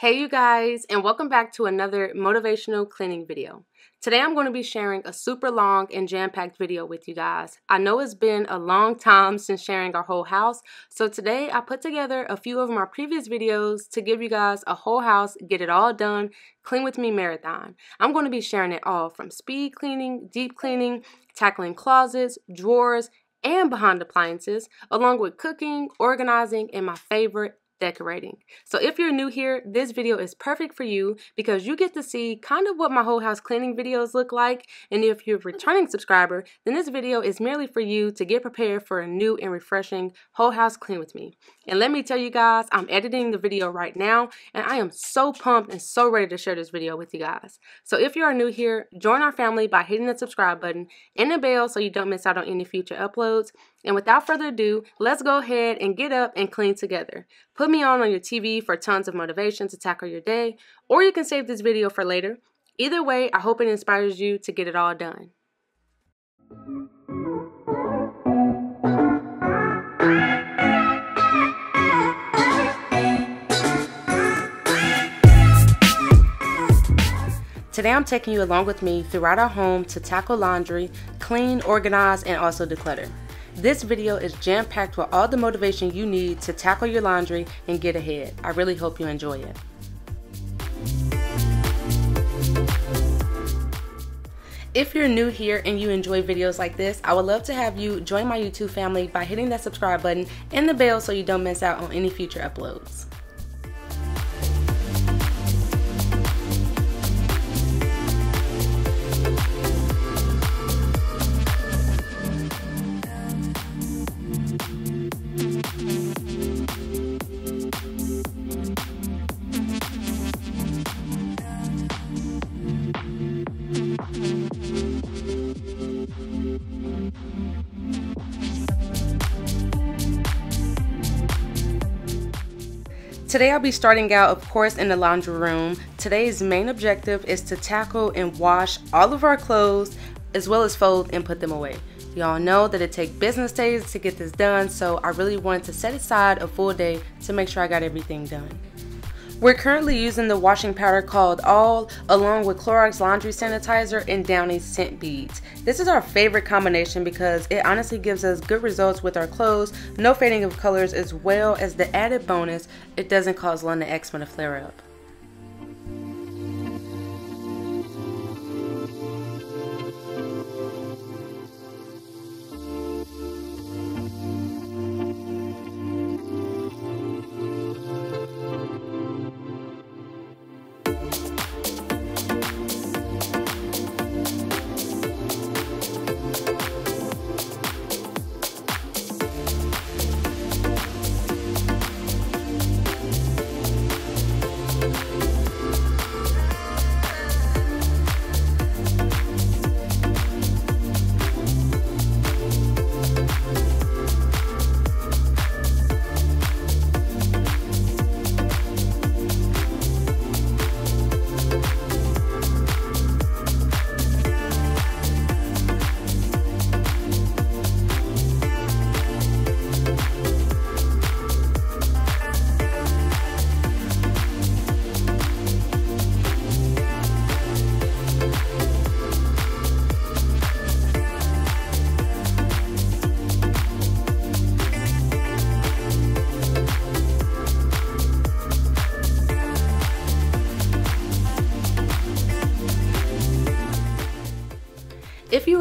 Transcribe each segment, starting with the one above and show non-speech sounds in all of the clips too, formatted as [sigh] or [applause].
Hey you guys and welcome back to another motivational cleaning video. Today I'm going to be sharing a super long and jam-packed video with you guys. I know it's been a long time since sharing our whole house so today I put together a few of my previous videos to give you guys a whole house get it all done clean with me marathon. I'm going to be sharing it all from speed cleaning, deep cleaning, tackling closets, drawers, and behind appliances, along with cooking, organizing, and my favorite, decorating. So if you're new here, this video is perfect for you because you get to see kind of what my whole house cleaning videos look like. And if you're a mm-hmm. returning subscriber, then this video is merely for you to get prepared for a new and refreshing whole house clean with me. And let me tell you guys, I'm editing the video right now and I am so pumped and so ready to share this video with you guys. So if you are new here, join our family by hitting the subscribe button and the bell so you don't miss out on any future uploads. And without further ado, let's go ahead and get up and clean together. Put me on on your TV for tons of motivation to tackle your day, or you can save this video for later. Either way, I hope it inspires you to get it all done. Today I'm taking you along with me throughout our home to tackle laundry, clean, organize, and also declutter. This video is jam-packed with all the motivation you need to tackle your laundry and get ahead. I really hope you enjoy it. If you're new here and you enjoy videos like this, I would love to have you join my YouTube family by hitting that subscribe button and the bell so you don't miss out on any future uploads. Today I'll be starting out of course in the laundry room. Today's main objective is to tackle and wash all of our clothes as well as fold and put them away. Y'all know that it takes business days to get this done so I really wanted to set aside a full day to make sure I got everything done. We're currently using the washing powder called All along with Clorox laundry sanitizer and Downy scent beads. This is our favorite combination because it honestly gives us good results with our clothes, no fading of colors as well as the added bonus, it doesn't cause London eczema to flare up.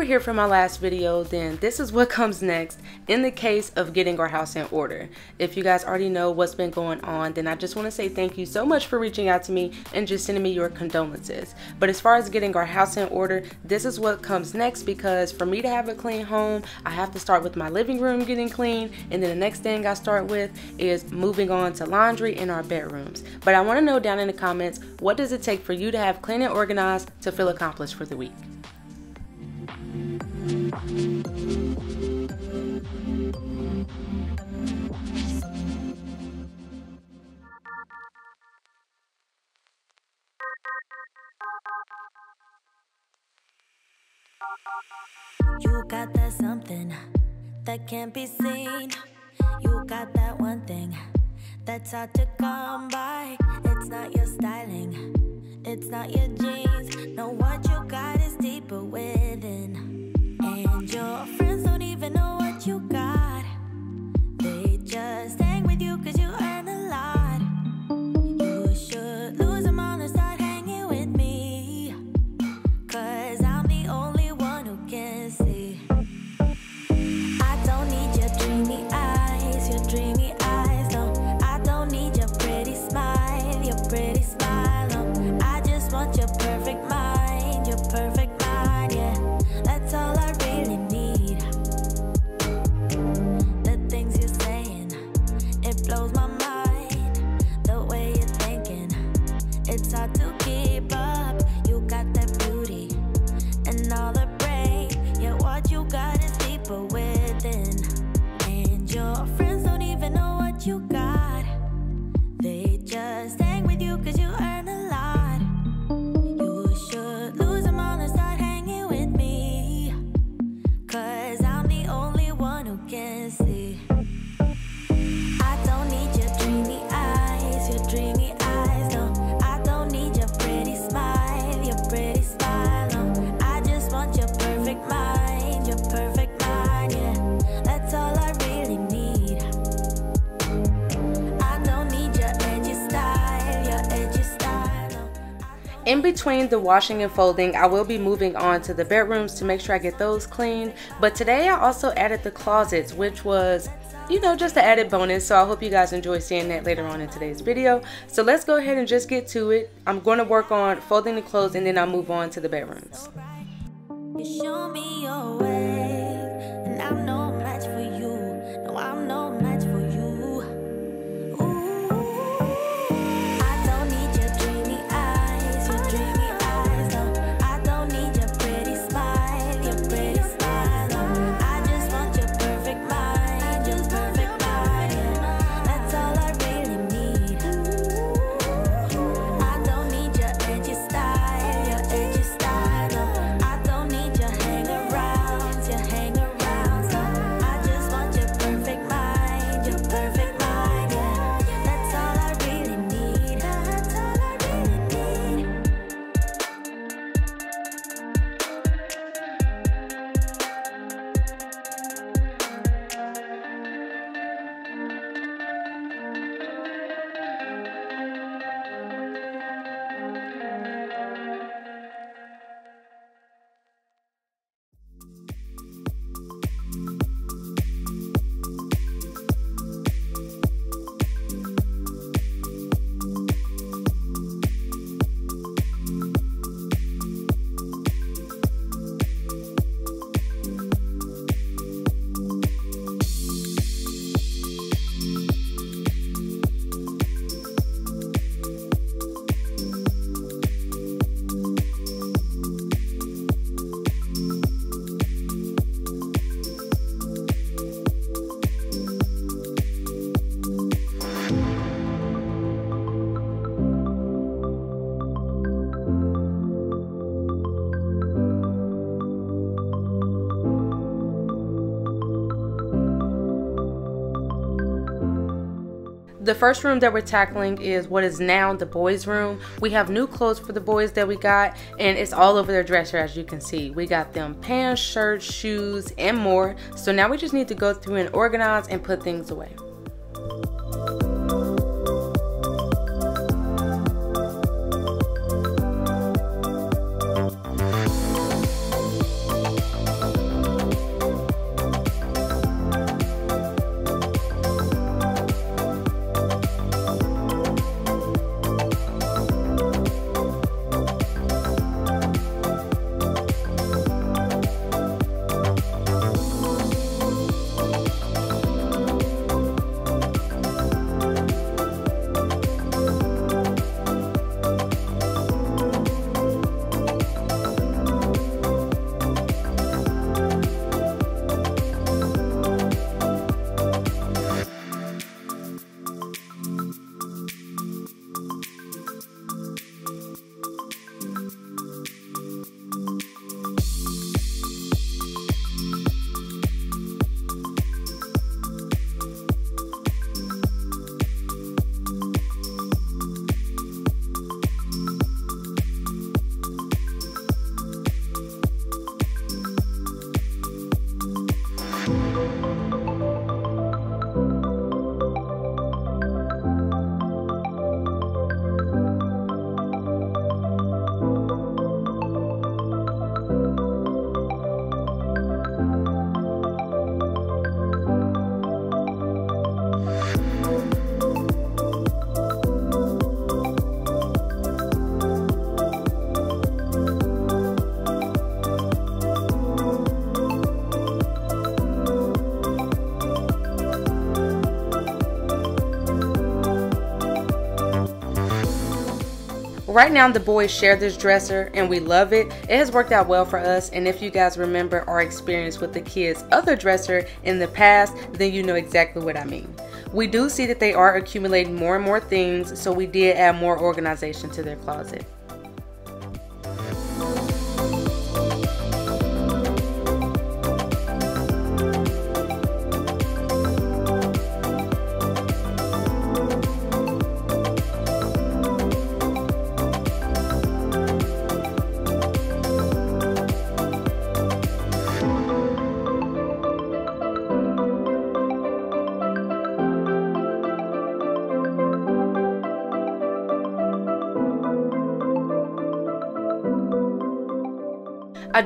Here from my last video, then this is what comes next in the case of getting our house in order. If you guys already know what's been going on, then I just want to say thank you so much for reaching out to me and just sending me your condolences. But as far as getting our house in order, this is what comes next because for me to have a clean home, I have to start with my living room getting clean, and then the next thing I start with is moving on to laundry in our bedrooms. But I want to know down in the comments, what does it take for you to have clean and organized to feel accomplished for the week? Hard to come by. In between the washing and folding, I will be moving on to the bedrooms to make sure I get those cleaned. But today I also added the closets, which was, you know, just an added bonus. So I hope you guys enjoy seeing that later on in today's video. So let's go ahead and just get to it. I'm going to work on folding the clothes and then I'll move on to the bedrooms. You show me your way, and I'm no match for you. No, I'm no The first room that we're tackling is what is now the boys' room. We have new clothes for the boys that we got, and it's all over their dresser as you can see. We got them pants, shirts, shoes, and more. So now we just need to go through and organize and put things away. Right now, the boys share this dresser and we love it. It has worked out well for us. And if you guys remember our experience with the kids' other dresser in the past, then you know exactly what I mean. We do see that they are accumulating more and more things, so we did add more organization to their closet.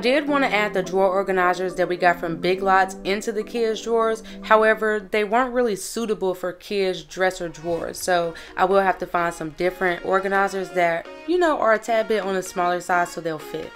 Did want to add the drawer organizers that we got from Big Lots into the kids drawers. However, they weren't really suitable for kids dresser drawers. So I will have to find some different organizers that, you know, are a tad bit on the smaller side so they'll fit.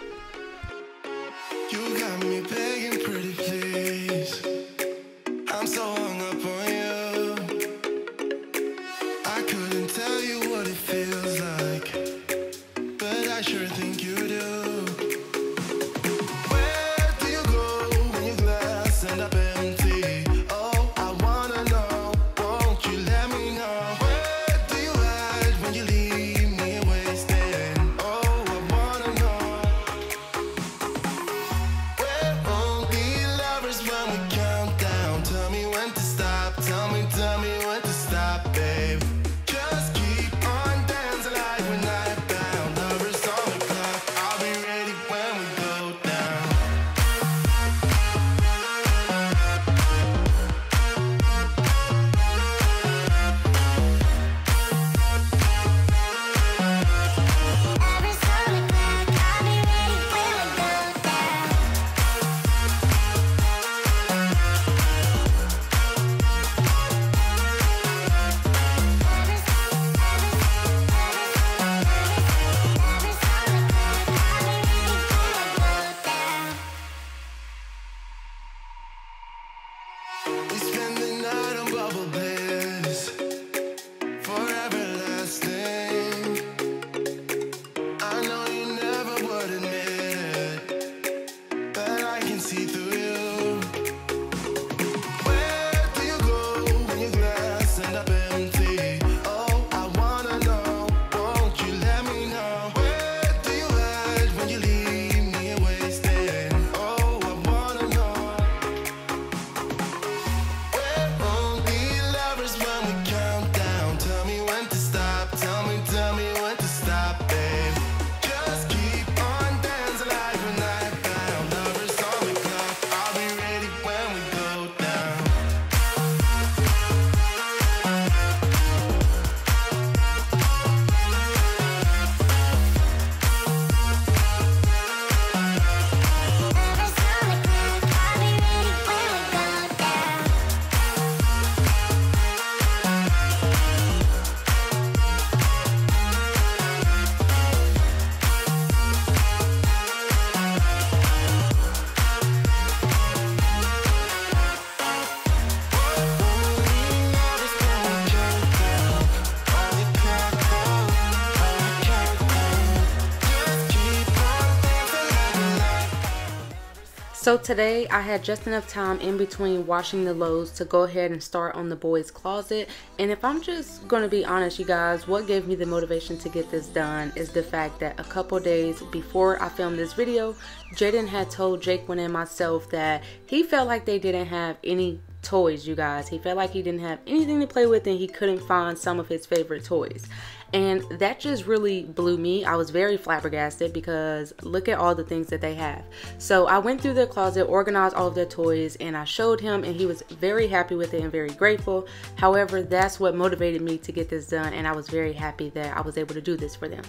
So today I had just enough time in between washing the loads to go ahead and start on the boys closet. And if I'm just going to be honest you guys what gave me the motivation to get this done is the fact that a couple days before I filmed this video Jaden had told Jake and myself that he felt like they didn't have any toys you guys. He felt like he didn't have anything to play with and he couldn't find some of his favorite toys and that just really blew me. I was very flabbergasted because look at all the things that they have. So I went through their closet, organized all of their toys, and I showed him, and he was very happy with it and very grateful. However, that's what motivated me to get this done, and I was very happy that I was able to do this for them.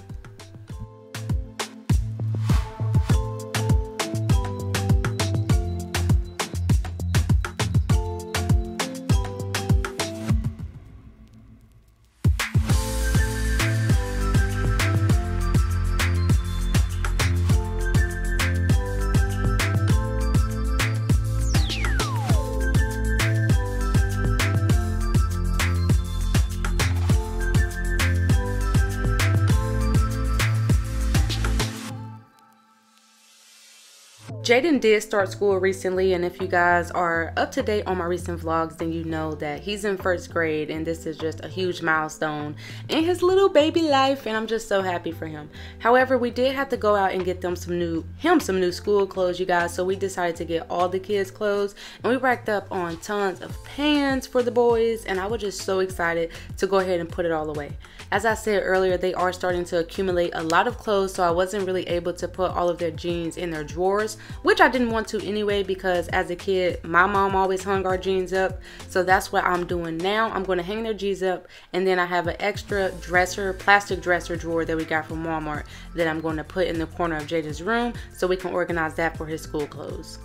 Jaden did start school recently, and if you guys are up to date on my recent vlogs, then you know that he's in first grade, and this is just a huge milestone in his little baby life, and I'm just so happy for him. However, we did have to go out and get them some new him some new school clothes, you guys. So we decided to get all the kids clothes, and we racked up on tons of pants for the boys, and I was just so excited to go ahead and put it all away. As I said earlier, they are starting to accumulate a lot of clothes, so I wasn't really able to put all of their jeans in their drawers, which I didn't want to anyway because as a kid, my mom always hung our jeans up. So that's what I'm doing now. I'm going to hang their jeans up, and then I have an extra dresser, plastic dresser drawer that we got from Walmart that I'm going to put in the corner of Jaden's room so we can organize that for his school clothes.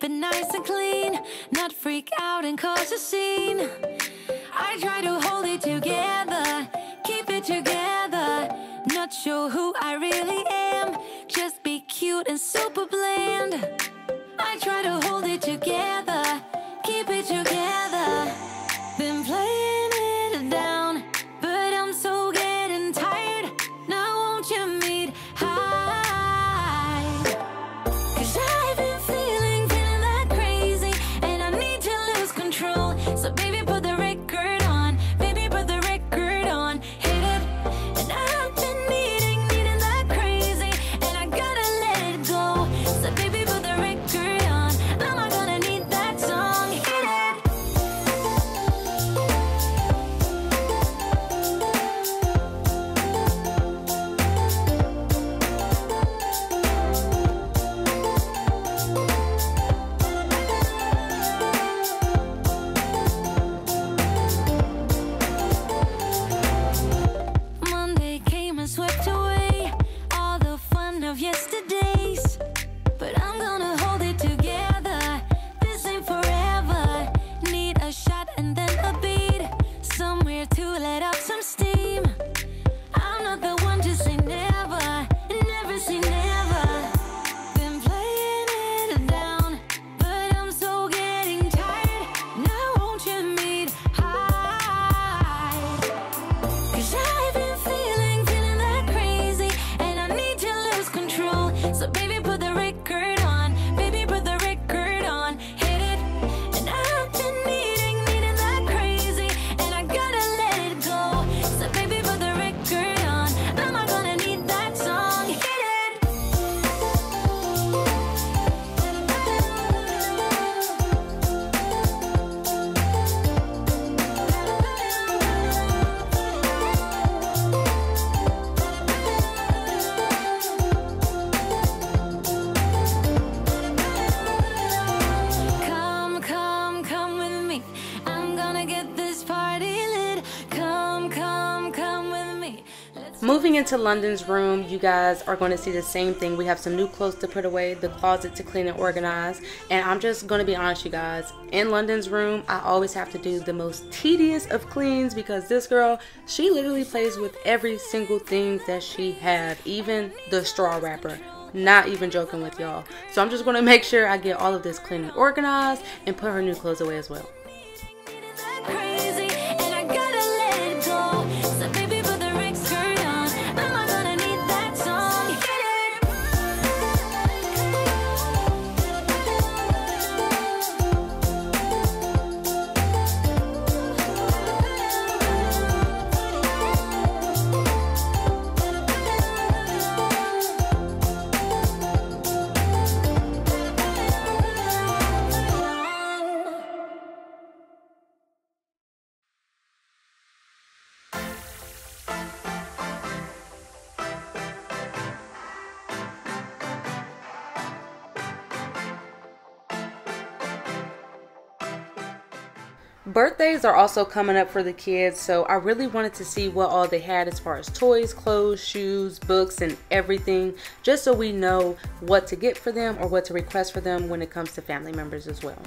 Keep it nice and clean, not freak out and cause a scene. I try to hold it together, keep it together. Not sure who I really am, into London's room, you guys are going to see the same thing. We have some new clothes to put away, the closet to clean and organize. And I'm just going to be honest, you guys. In London's room, I always have to do the most tedious of cleans because this girl, she literally plays with every single thing that she have, even the straw wrapper. Not even joking with y'all. So I'm just going [laughs] to make sure I get all of this clean and organized and put her new clothes away as well. Birthdays are also coming up for the kids, so I really wanted to see what all they had as far as toys, clothes, shoes, books, and everything, just so we know what to get for them or what to request for them when it comes to family members as well.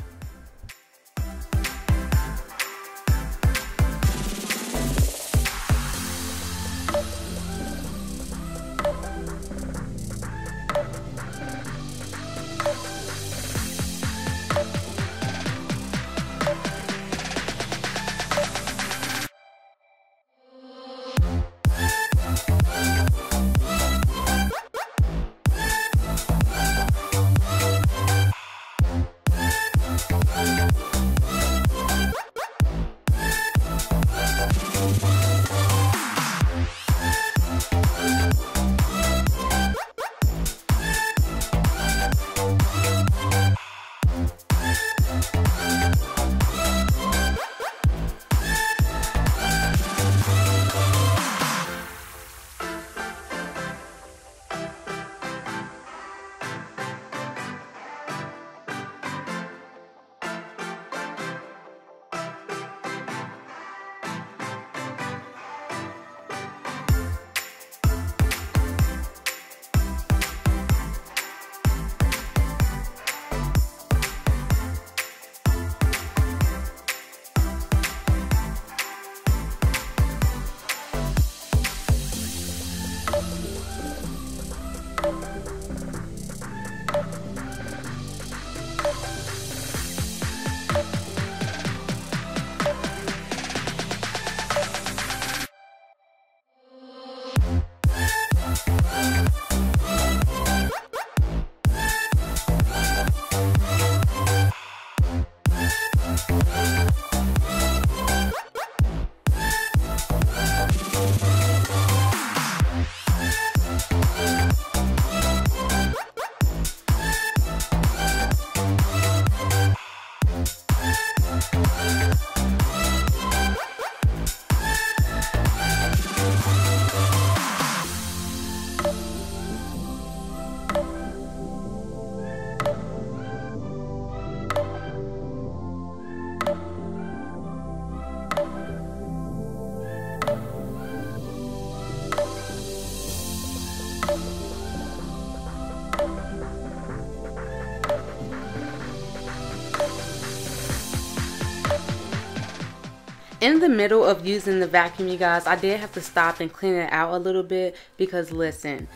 In the middle of using the vacuum, you guys, I did have to stop and clean it out a little bit because listen,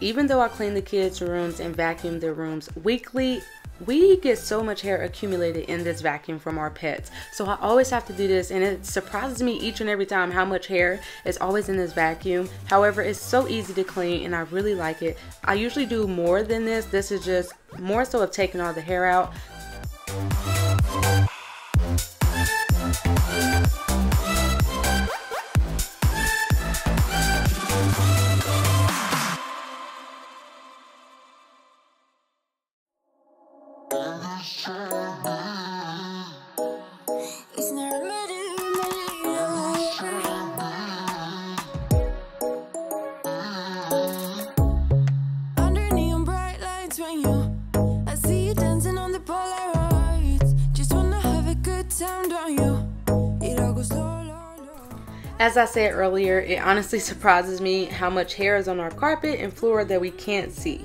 even though I clean the kids' rooms and vacuum their rooms weekly, we get so much hair accumulated in this vacuum from our pets. So I always have to do this and it surprises me each and every time how much hair is always in this vacuum. However, it's so easy to clean and I really like it. I usually do more than this. This is just more so of taking all the hair out. As I said earlier, it honestly surprises me how much hair is on our carpet and floor that we can't see.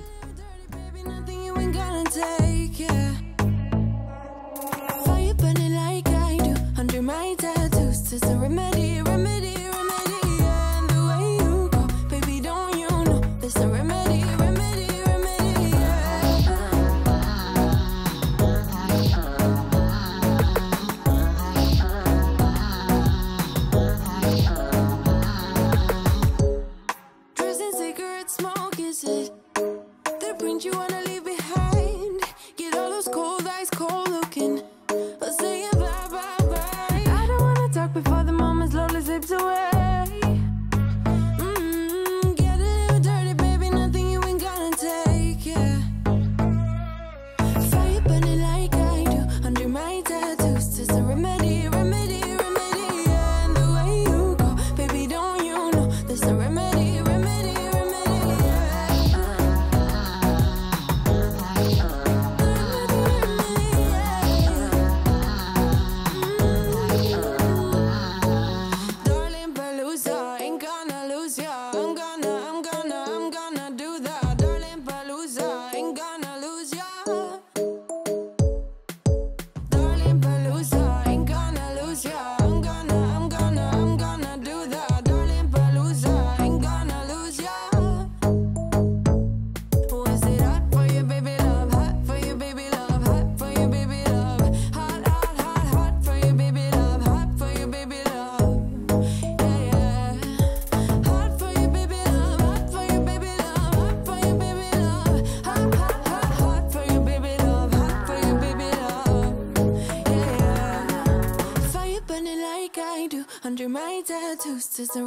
Tattoos, just a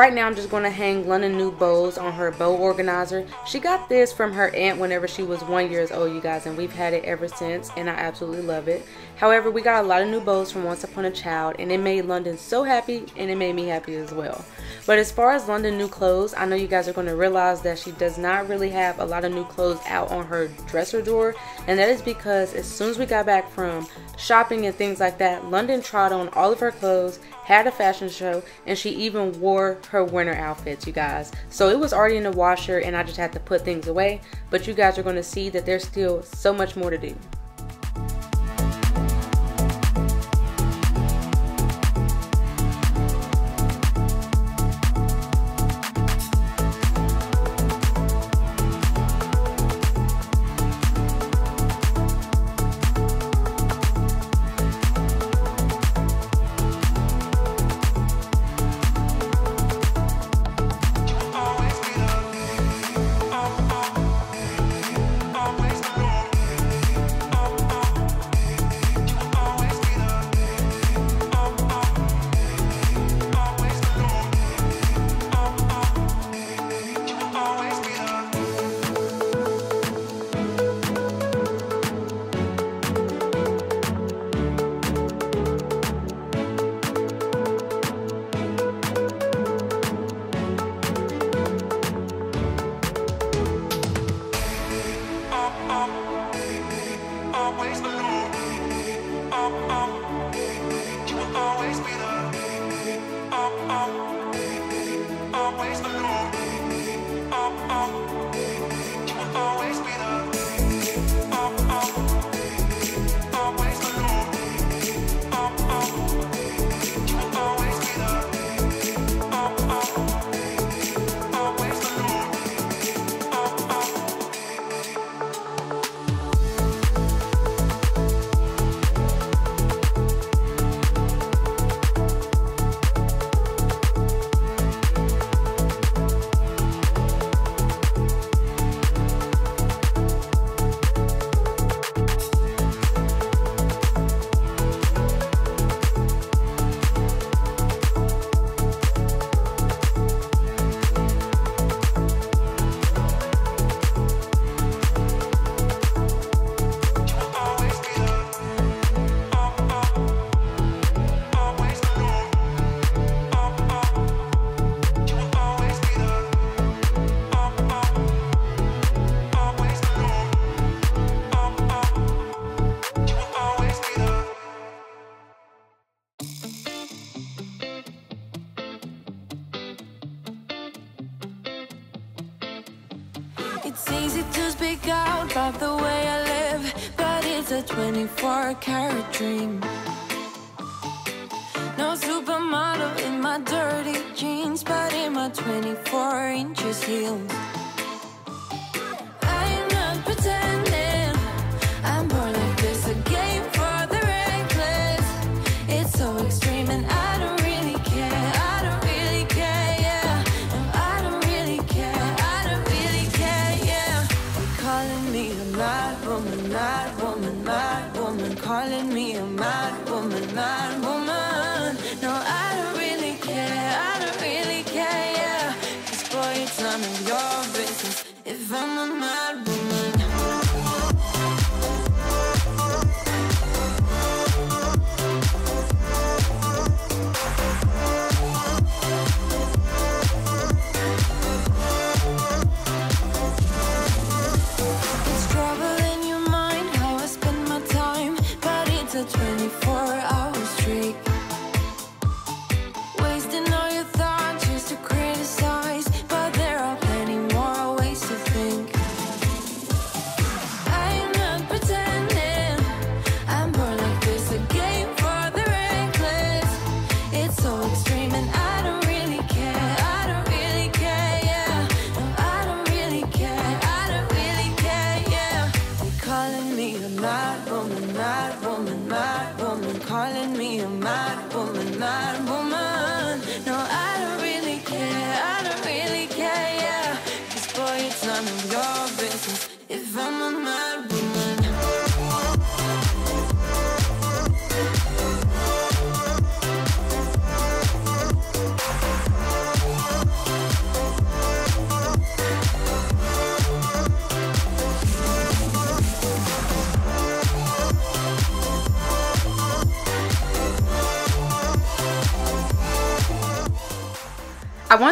Right now I'm just going to hang London New bows on her bow organizer. She got this from her aunt whenever she was one years old you guys and we've had it ever since and I absolutely love it. However we got a lot of new bows from Once Upon a Child and it made London so happy and it made me happy as well. But as far as London new clothes, I know you guys are going to realize that she does not really have a lot of new clothes out on her dresser drawer. And that is because as soon as we got back from shopping and things like that, London tried on all of her clothes, had a fashion show, and she even wore her winter outfits, you guys. So it was already in the washer and I just had to put things away. But you guys are going to see that there's still so much more to do.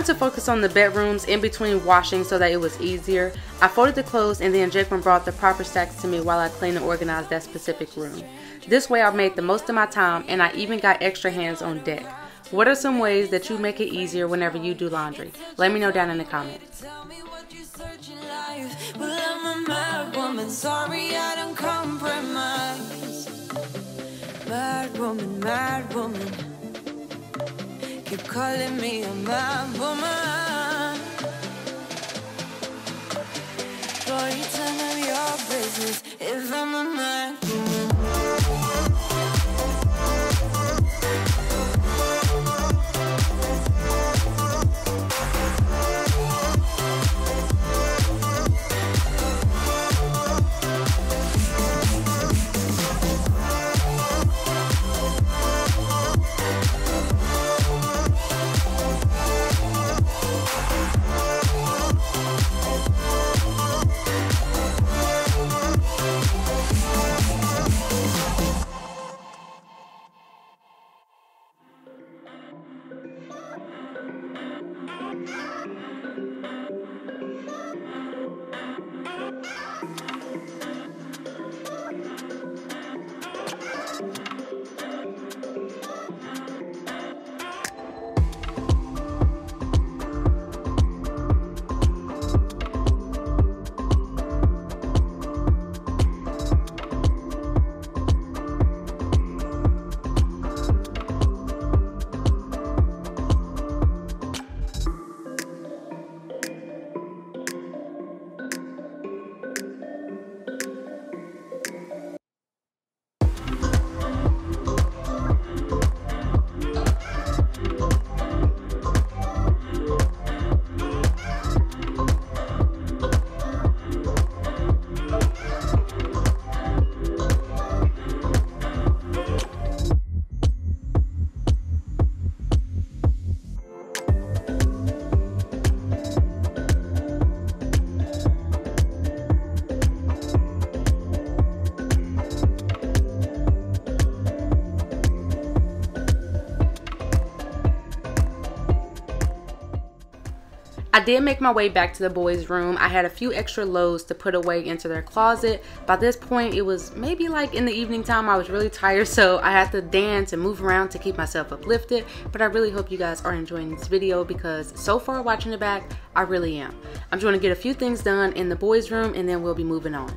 to focus on the bedrooms in between washing so that it was easier, I folded the clothes and then Jaqueline brought the proper stacks to me while I cleaned and organized that specific room. This way I made the most of my time and I even got extra hands on deck. What are some ways that you make it easier whenever you do laundry? Let me know down in the comments. Mad woman, mad woman calling me a mad woman. Boy, you tell me your business. did make my way back to the boys' room. I had a few extra loads to put away into their closet. By this point, it was maybe like in the evening time. I was really tired, [laughs] so I had to dance and move around to keep myself uplifted. But I really hope you guys are enjoying this video because so far watching it back, I really am. I'm trying to get a few things done in the boys' room and then we'll be moving on.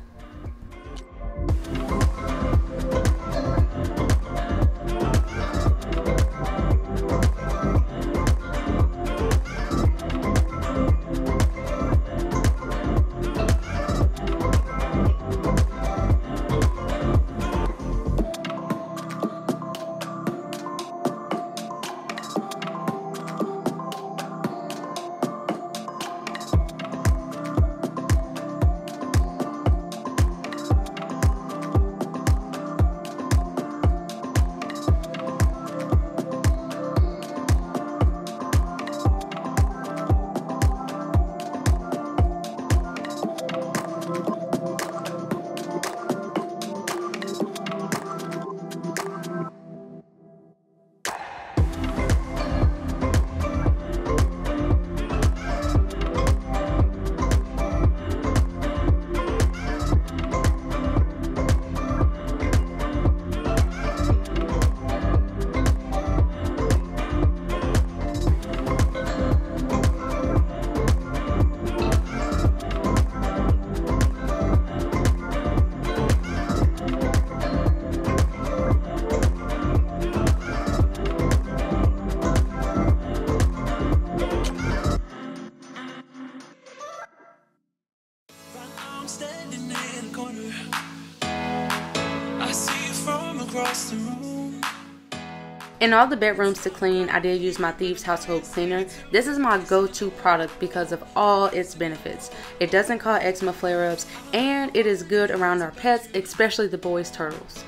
In all the bedrooms to clean, I did use my Thieves Household Cleaner. This is my go-to product because of all its benefits. It doesn't cause eczema flare-ups and it is good around our pets, especially the boys' turtles.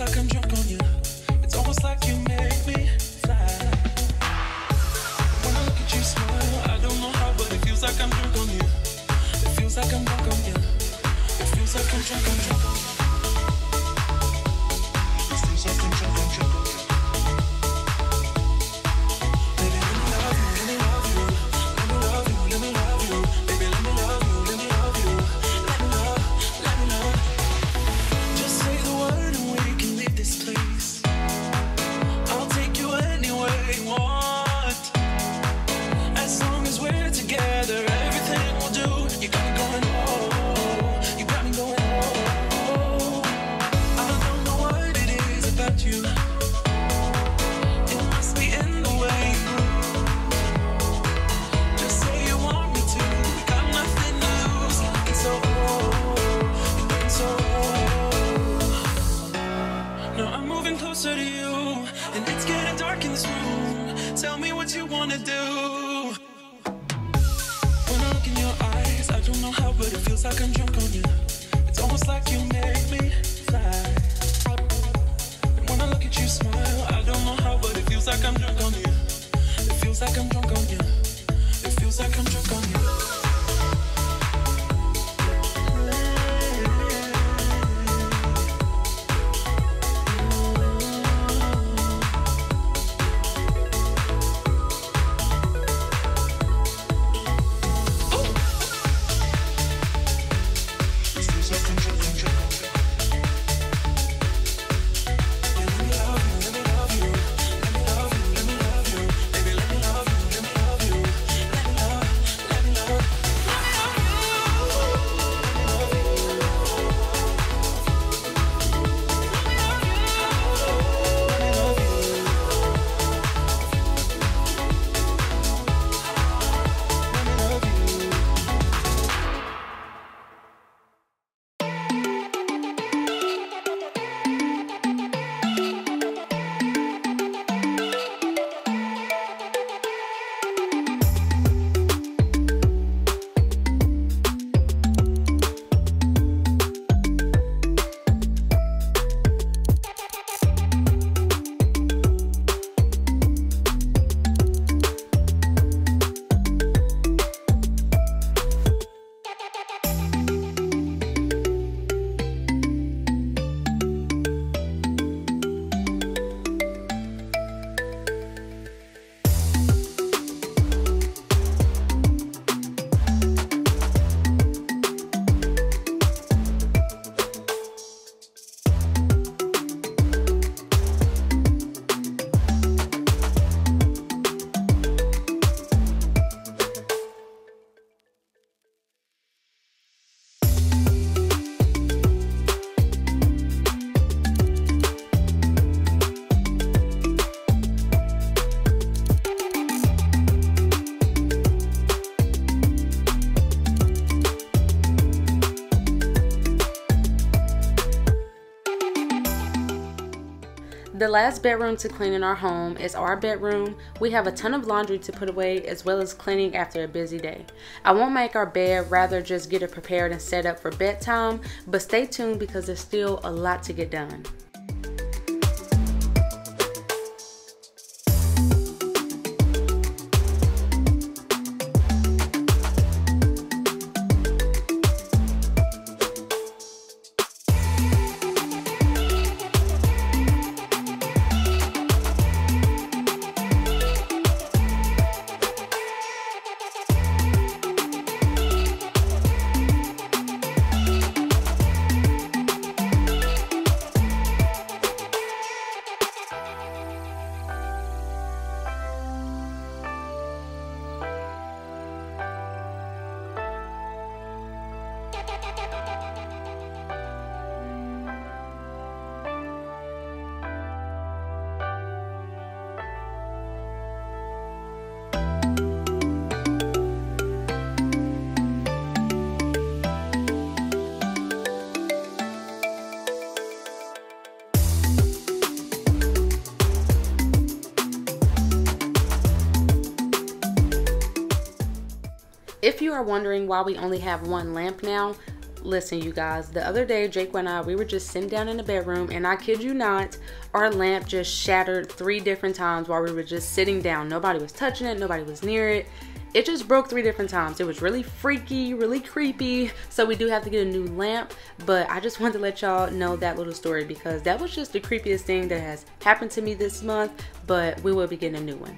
like I'm drunk. The last bedroom to clean in our home is our bedroom. We have a ton of laundry to put away as well as cleaning after a busy day. I won't make our bed, rather just get it prepared and set up for bedtime, but stay tuned because there's still a lot to get done. You are wondering why we only have one lamp now, listen, you guys. The other day, Jake and I, we were just sitting down in the bedroom, and I kid you not, our lamp just shattered three different times while we were just sitting down. Nobody was touching it, nobody was near it. It just broke three different times. It was really freaky, really creepy. So we do have to get a new lamp, but I just [laughs] wanted to let y'all know that little story because that was just the creepiest thing that has happened to me this month, but we will be getting a new one.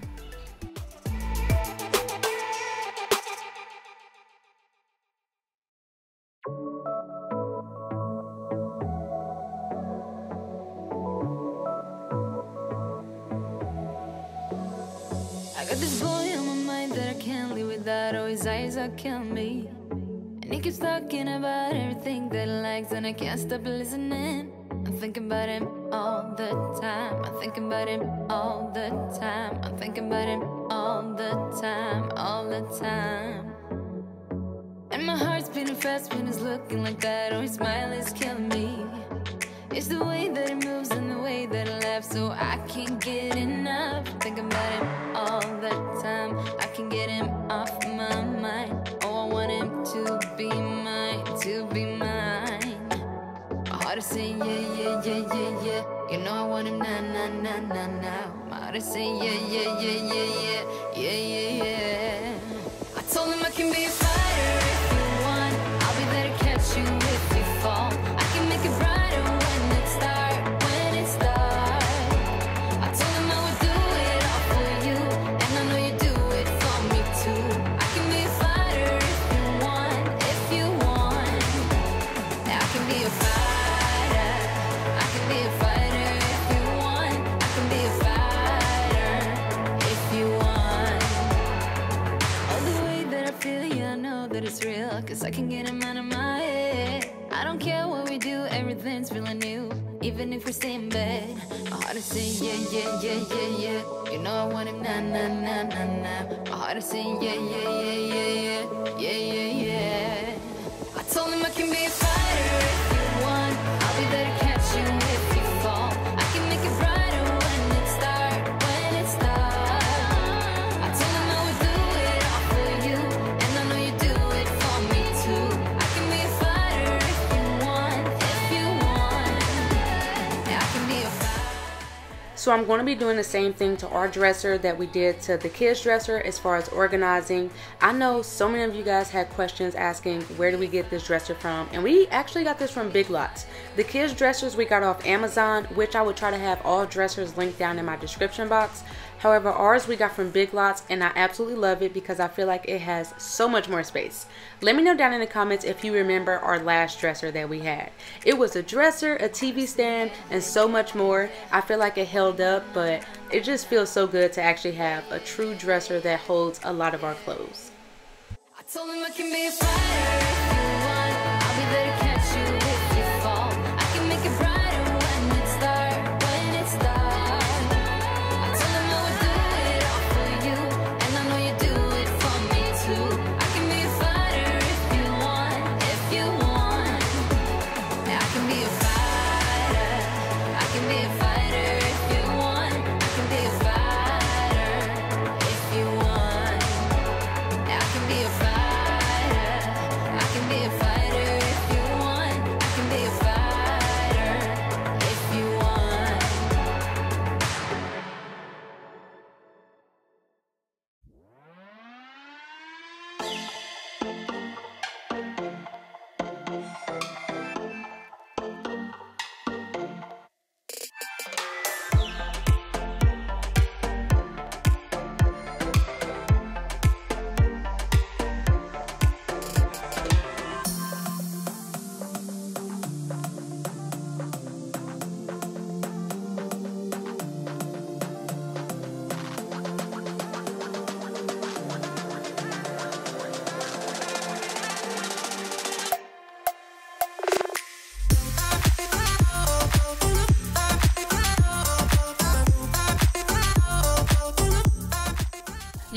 Talking about everything that he likes, and I can't stop listening. I'm thinking about him all the time. I'm thinking about him all the time. I'm thinking about him all the time, all the time. And my heart's beating fast when he's looking like that. Oh, his smile is killing me. It's the way that he moves and the way that he laughs, so I can't get enough. Think about him all the time. I can get him off my mind. Oh, I want him to be mine, to be mine. My heart is saying yeah, yeah, yeah, yeah, yeah. You know I want him now, now, now, now, now. My heart is saying yeah, yeah, yeah, yeah, yeah, yeah, yeah, yeah. I told him I can be Cause I can get him out of my head. I don't care what we do, everything's feeling new. Even if we stay in bed My heart is saying yeah, yeah, yeah, yeah, yeah. You know I want him na na na na na My heart is saying yeah, yeah, yeah, yeah, yeah Yeah, yeah, yeah. I told him I can be a So I'm going to be doing the same thing to our dresser that we did to the kids dresser as far as organizing. I know so many of you guys had questions asking where do we get this dresser from and we actually got this from Big Lots. The kids dressers we got off Amazon which I would try to have all dressers linked down in my description box. However ours we got from Big Lots and I absolutely love it because I feel like it has so much more space. Let me know down in the comments if you remember our last dresser that we had. It was a dresser, a TV stand, and so much more. I feel like it held up, but it just feels so good to actually have a true dresser that holds a lot of our clothes.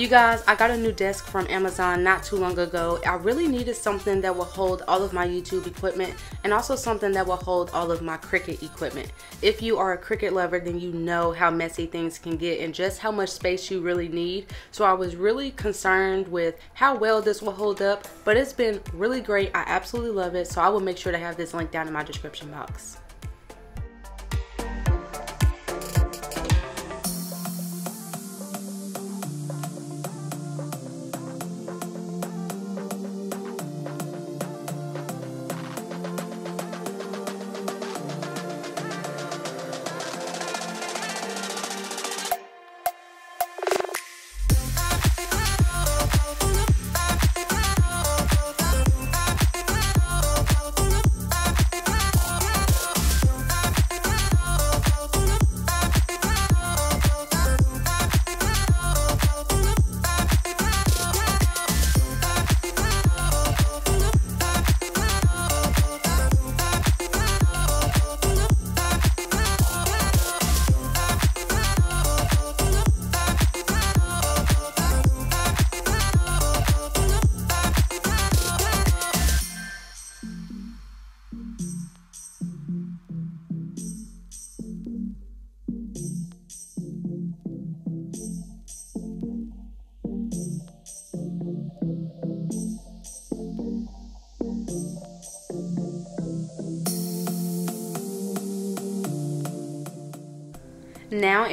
You guys, I got a new desk from Amazon not too long ago. I really needed something that will hold all of my YouTube equipment and also something that will hold all of my Cricut equipment. If you are a Cricut lover, then you know how messy things can get and just how much space you really need. So I was really concerned with how well this will hold up, but it's been really great. I absolutely love it. So I will make sure to have this link down in my description box.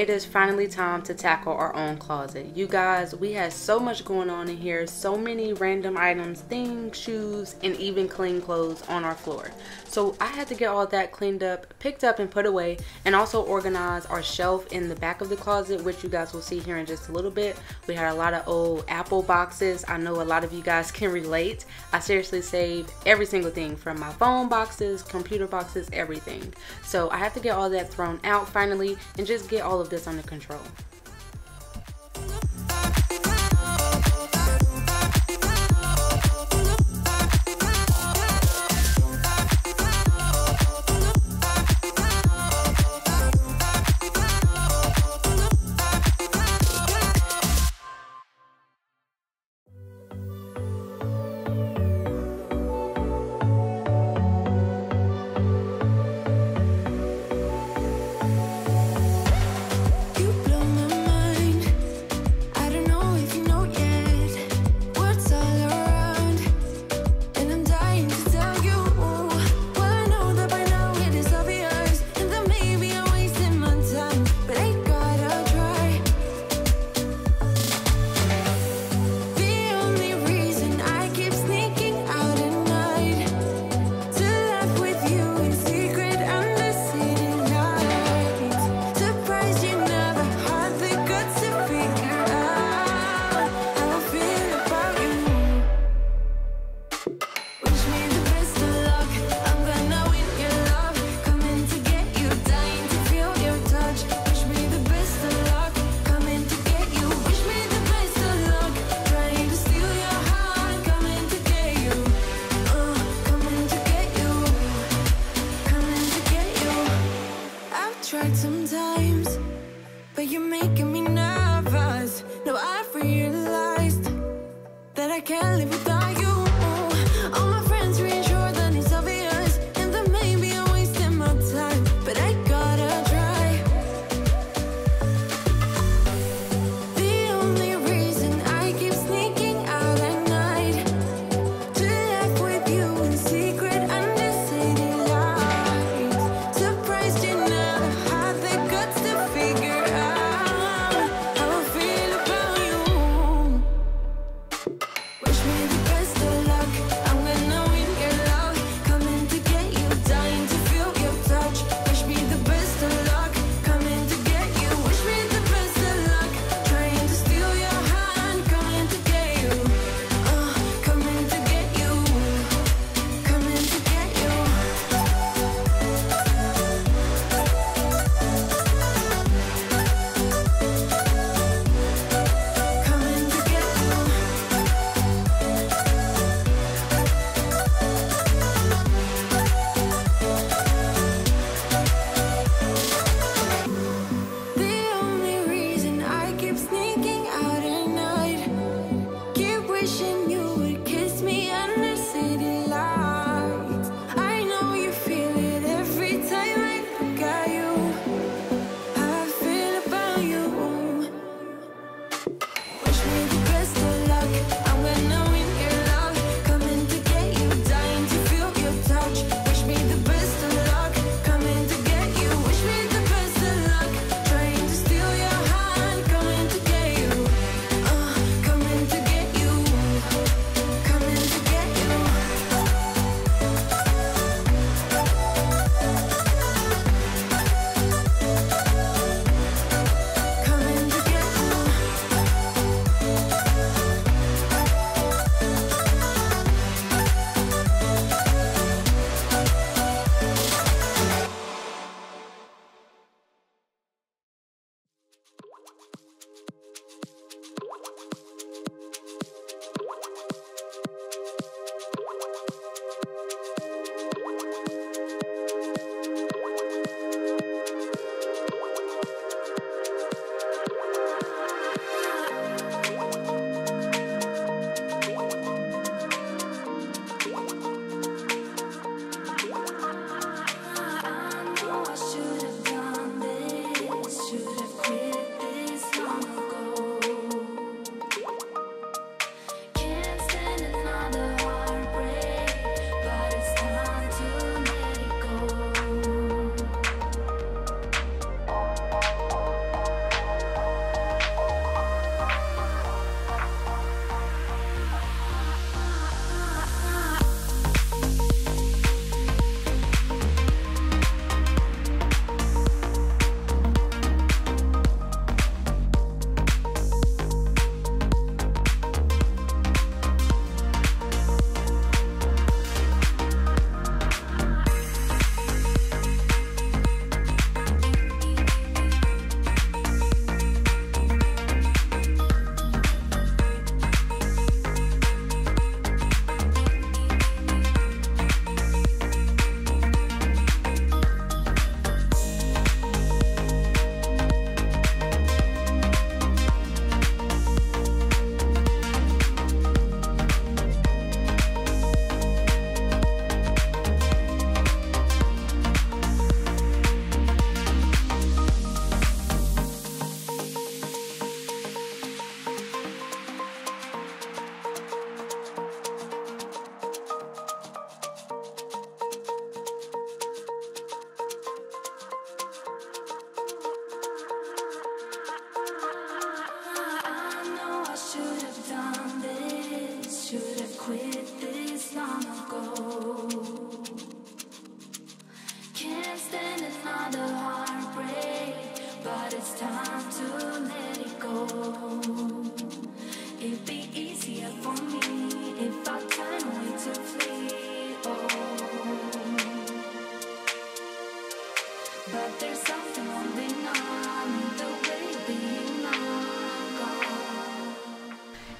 It is finally time to tackle our own closet. You guys, we had so much going on in here, so many random items, things, shoes, and even clean clothes on our floor. So I had to get all that cleaned up, picked up and put away, and also organize our shelf in the back of the closet, which you guys will see here in just a little bit. We had a lot of old Apple boxes. I know a lot of you guys [laughs] can relate. I seriously saved every single thing from my phone boxes, computer boxes, everything. So I had to get all that thrown out finally and just get all of this under control.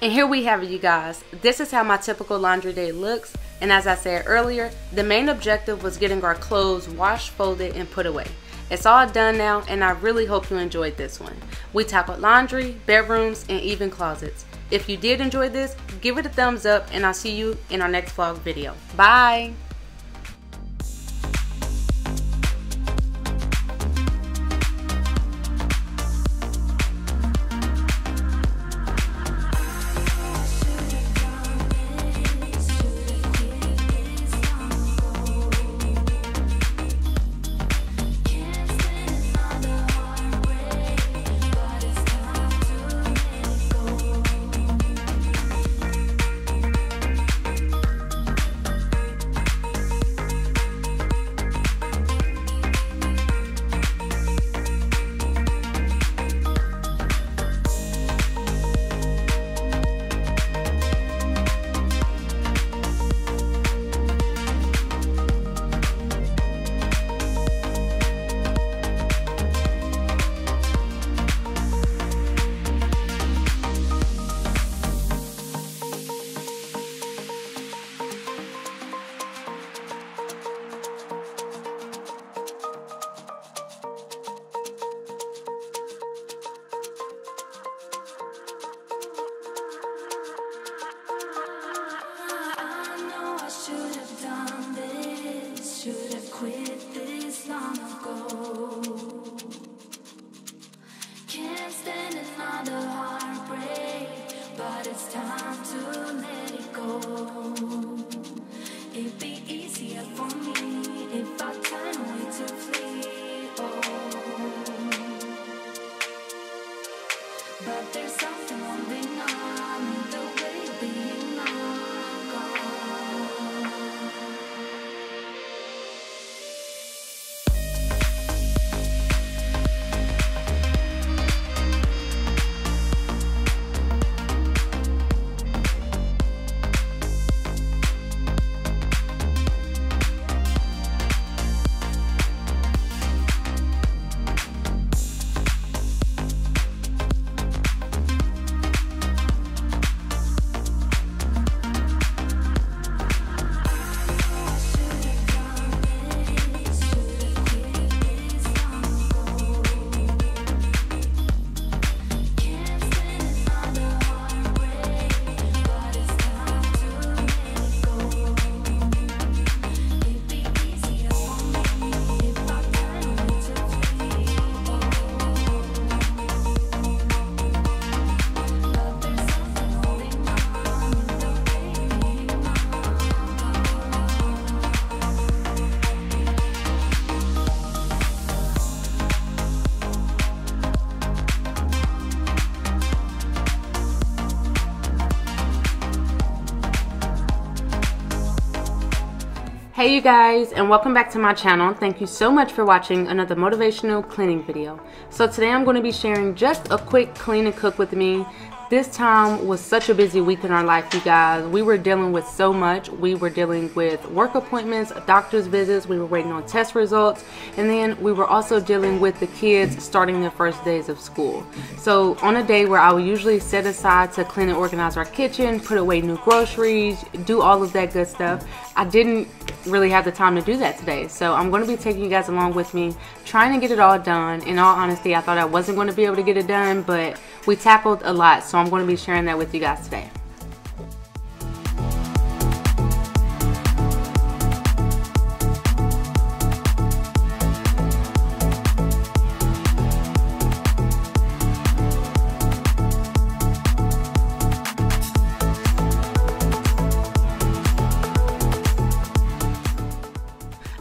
And here we have it, you guys. This is how my typical laundry day looks. And as I said earlier, the main objective was getting our clothes washed, folded, and put away. It's all done now, and I really hope you enjoyed this one. We tackled laundry, bedrooms, and even closets. If you did enjoy this, give it a thumbs up, and I'll see you in our next vlog video. Bye! Hey you guys and welcome back to my channel. Thank you so much for watching another motivational cleaning video. So today I'm going to be sharing just a quick clean and cook with me. This time was such a busy week in our life, you guys. We were dealing with so much. We were dealing with work appointments, doctor's visits, we were waiting on test results, and then we were also dealing with the kids starting their first days of school. So on a day where I would usually set aside to clean and organize our kitchen, put away new groceries, do all of that good stuff, I didn't really have the time to do that today. So I'm going to be taking you guys along with me, trying to get it all done. In all honesty, I thought I wasn't going to be able to get it done, but we tackled a lot. So I'm going to be sharing that with you guys today.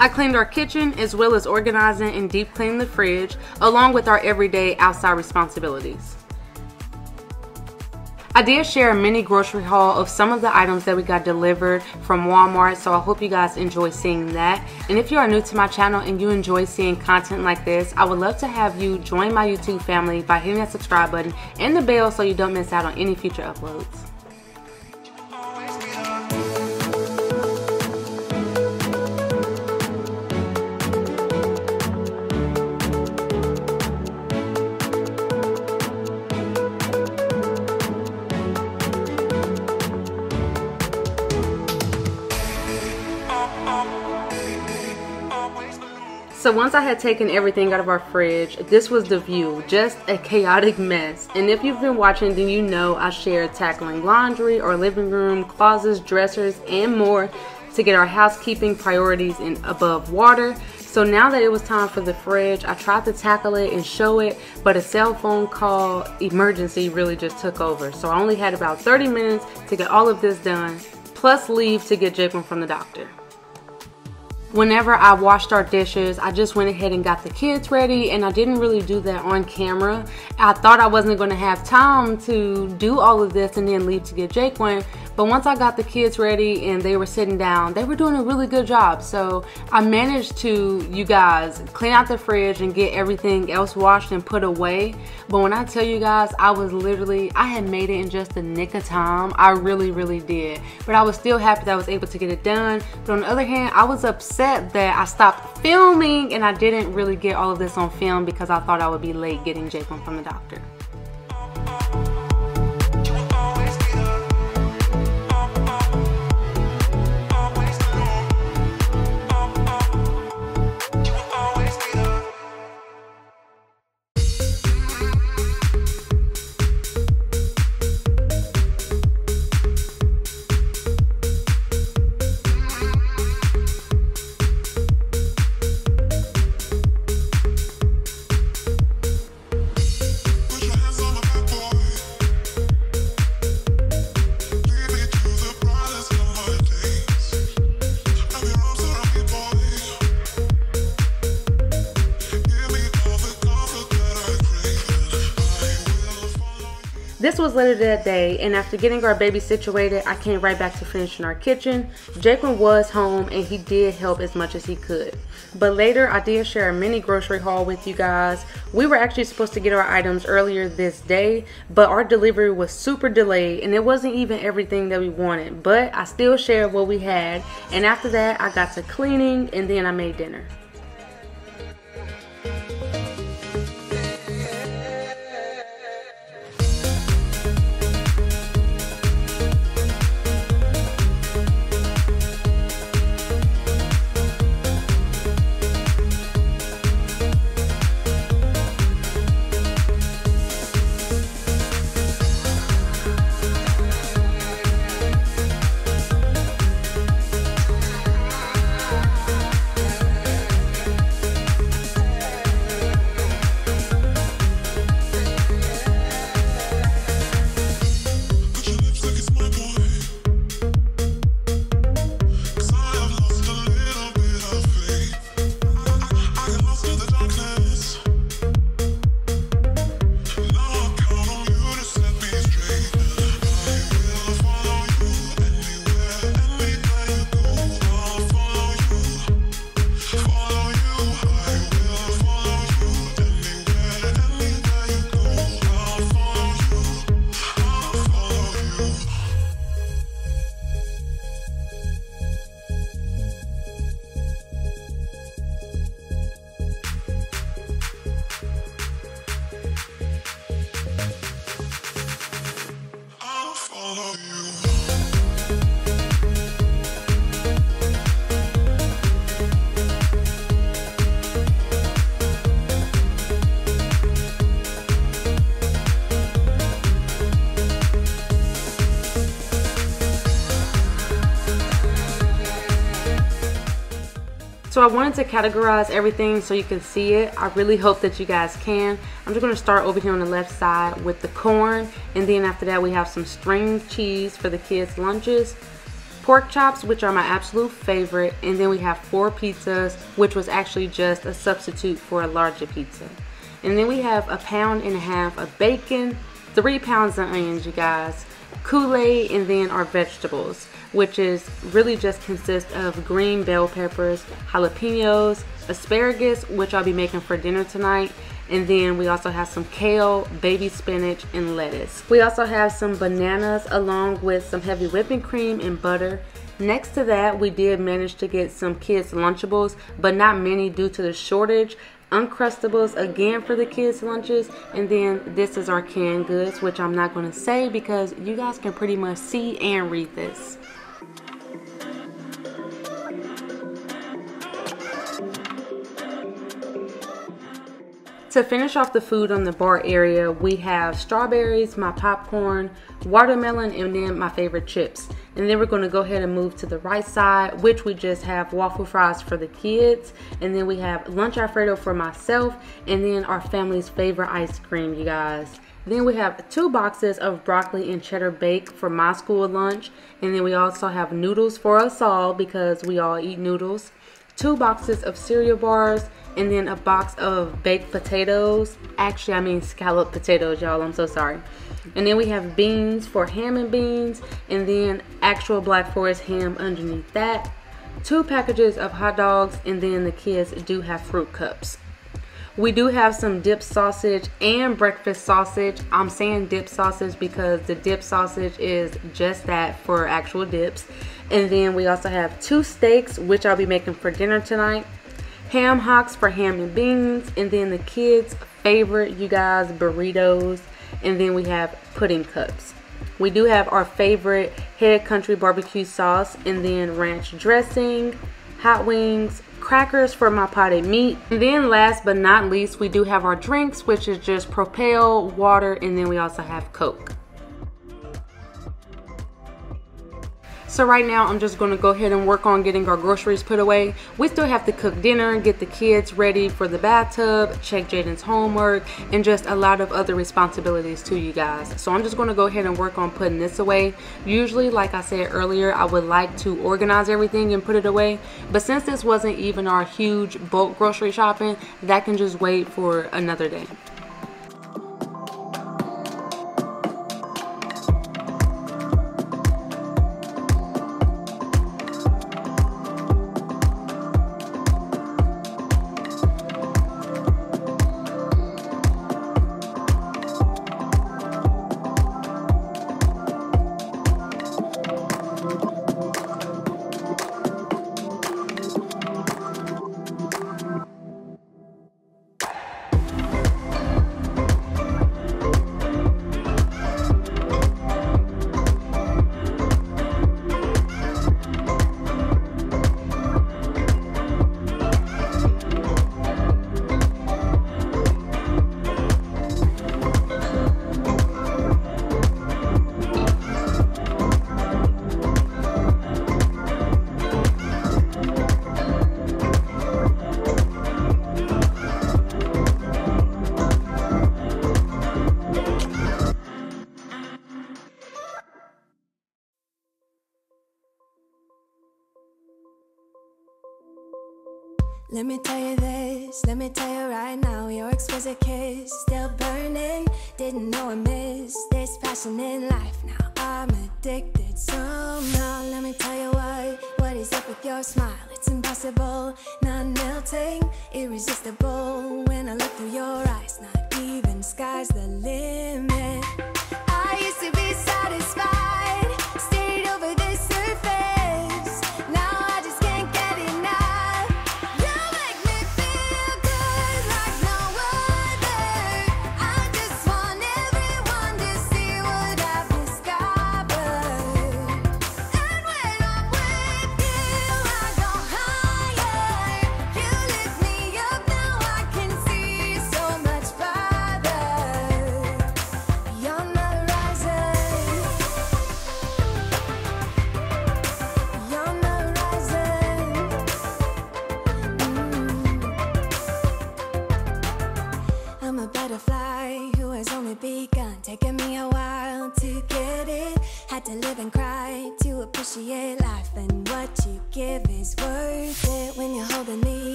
I cleaned our kitchen as well as organizing and deep cleaning the fridge, along with our everyday outside responsibilities. I did share a mini grocery haul of some of the items that we got delivered from Walmart, so I hope you guys enjoy seeing that. And if you are new to my channel and you enjoy seeing content like this, I would love to have you join my YouTube family by hitting that subscribe button and the bell so you don't miss out on any future uploads. So once I had taken everything out of our fridge, this was the view, just a chaotic mess. And if you've been watching, then you know I shared tackling laundry or living room, closets, dressers, and more to get our housekeeping priorities in above water. So now that it was time for the fridge, I tried to tackle it and show it, but a cell phone call emergency really just took over. So I only had about 30 minutes to get all of this done, plus leave to get Jaquin from the doctor. Whenever I washed our dishes, I just went ahead and got the kids ready and I didn't really do that on camera. I thought I wasn't going to have time to do all of this and then leave to get Jaquin, but once I got the kids ready and they were sitting down, they were doing a really good job. So I managed to, you guys, clean out the fridge and get everything else washed and put away. But when I tell you guys, I was literally, I had made it in just the nick of time. I really, really did. But I was still happy that I was able to get it done. But on the other hand, I was upset that I stopped filming and I didn't really get all of this on film because I thought I would be late getting Jaquin from the doctor. Was later that day, and after getting our baby situated, I came right back to finishing our kitchen. Jaquin was home, and he did help as much as he could. But later, I did share a mini grocery haul with you guys. We were actually supposed to get our items earlier this day, but our delivery was super delayed, and it wasn't even everything that we wanted. But I still shared what we had, and after that, I got to cleaning, and then I made dinner. So I wanted to categorize everything so you can see it. I really hope that you guys can. I'm just gonna start over here on the left side with the corn. And then after that, we have some string cheese for the kids' lunches. Pork chops, which are my absolute favorite. And then we have four pizzas, which was actually just a substitute for a larger pizza. And then we have a pound and a half of bacon, three pounds of onions, you guys, Kool-Aid, and then our vegetables, which is really just consists of green bell peppers, jalapenos, asparagus, which I'll be making for dinner tonight, and then we also have some kale, baby spinach, and lettuce. We also have some bananas along with some heavy whipping cream and butter. Next to that, we did manage to get some kids' Lunchables, but not many due to the shortage. Uncrustables again for the kids' lunches, and then this is our canned goods, which I'm not going to say because you guys can pretty much see and read this. To finish off the food on the bar area, we have strawberries, my popcorn, watermelon, and then my favorite chips. And then we're going to go ahead and move to the right side, which we just have waffle fries for the kids. And then we have lunch Alfredo for myself, and then our family's favorite ice cream, you guys. Then we have two boxes of broccoli and cheddar bake for my school lunch. And then we also have noodles for us all because we all eat noodles. Two boxes of cereal bars and then a box of baked potatoes. Actually, I mean scalloped potatoes, y'all. I'm so sorry. And then we have beans for ham and beans and then actual Black Forest ham underneath that. Two packages of hot dogs and then the kids do have fruit cups. We do have some dip sausage and breakfast sausage. I'm saying dip sausage because the dip sausage is just that for actual dips. And then we also have two steaks, which I'll be making for dinner tonight. Ham hocks for ham and beans. And then the kids' favorite, you guys, burritos. And then we have pudding cups. We do have our favorite head country barbecue sauce and then ranch dressing, hot wings, crackers for my potted meat. And then last but not least, we do have our drinks, which is just Propel, water, and then we also have Coke. So right now I'm just gonna go ahead and work on getting our groceries put away. We still have to cook dinner, get the kids ready for the bathtub, check Jaden's homework, and just a lot of other responsibilities to you guys. So I'm just gonna go ahead and work on putting this away. Usually, like I said earlier, I would like to organize everything and put it away. But since this wasn't even our huge bulk grocery shopping, that can just wait for another day.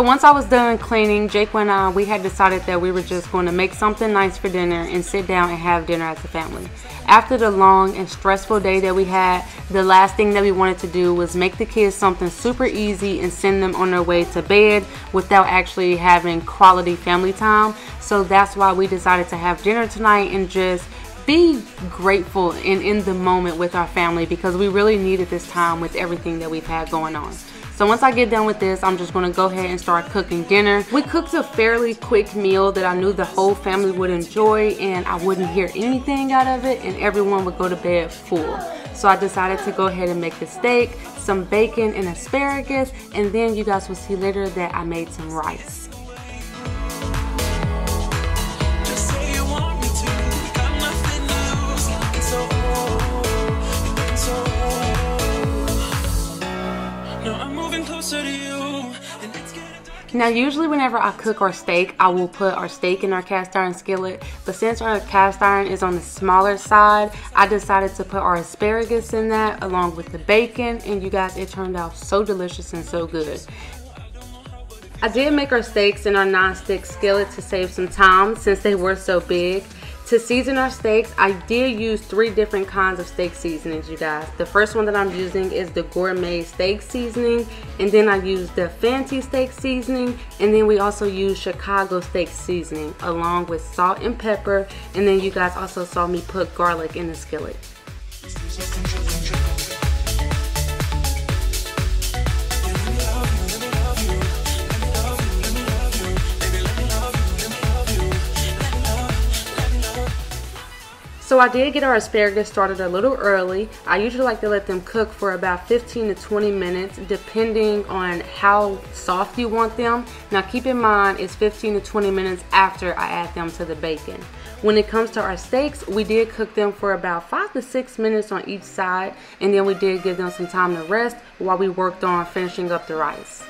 So once I was done cleaning, Jake and I, we had decided that we were just going to make something nice for dinner and sit down and have dinner as a family. After the long and stressful day that we had, the last thing that we wanted to do was make the kids something super easy and send them on their way to bed without actually having quality family time. So that's why we decided to have dinner tonight and just be grateful and in the moment with our family because we really needed this time with everything that we've had going on. So once I get done with this, I'm just gonna go ahead and start cooking dinner. We cooked a fairly quick meal that I knew the whole family would enjoy and I wouldn't hear anything out of it and everyone would go to bed full. So I decided to go ahead and make the steak, some bacon and asparagus, and then you guys will see later that I made some rice. Closer to you. Now usually whenever I cook our steak, I will put our steak in our cast iron skillet, but since our cast iron is on the smaller side, I decided to put our asparagus in that along with the bacon, and you guys, it turned out so delicious and so good. I did make our steaks in our non-stick skillet to save some time since they were so big. To season our steaks, I did use three different kinds of steak seasonings, you guys. The first one that I'm using is the gourmet steak seasoning, and then I use the fancy steak seasoning, and then we also use Chicago steak seasoning along with salt and pepper, and then you guys also saw me put garlic in the skillet. So I did get our asparagus started a little early. I usually like to let them cook for about 15 to 20 minutes depending on how soft you want them. Now keep in mind it's 15 to 20 minutes after I add them to the bacon. When it comes to our steaks, we did cook them for about 5 to 6 minutes on each side and then we did give them some time to rest while we worked on finishing up the rice.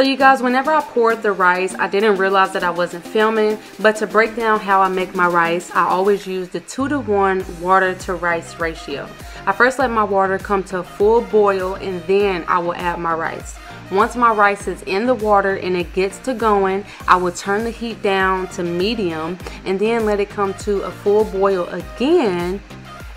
So you guys, whenever I poured the rice, I didn't realize that I wasn't filming, but to break down how I make my rice, I always use the 2 to 1 water to rice ratio. I first let my water come to a full boil and then I will add my rice. Once my rice is in the water and it gets to going, I will turn the heat down to medium and then let it come to a full boil again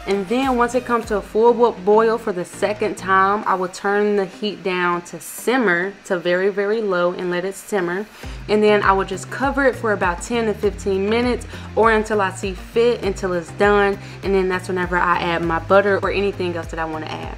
and then once it comes to a full boil for the second time, I will turn the heat down to simmer to very, very low and let it simmer. And then I will just cover it for about 10 to 15 minutes or until I see fit until it's done. And then that's whenever I add my butter or anything else that I want to add.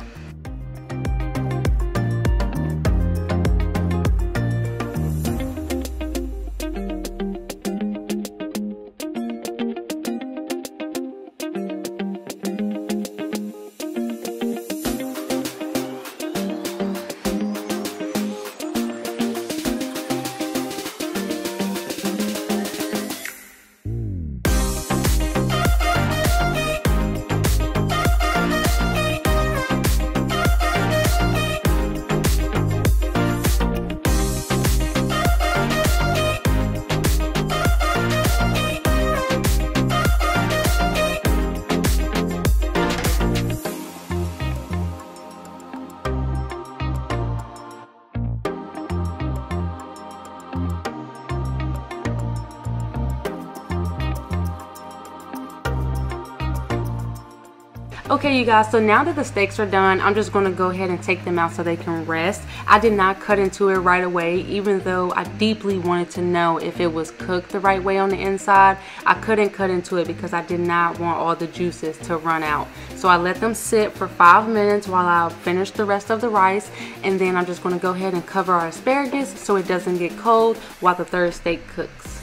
You guys, so now that the steaks are done, I'm just to go ahead and take them out so they can rest. I did not cut into it right away, even though I deeply wanted to know if it was cooked the right way on the inside. I couldn't cut into it because I did not want all the juices to run out. So I let them sit for five minutes while I finish the rest of the rice, and then I'm just to go ahead and cover our asparagus so it doesn't get cold while the third steak cooks.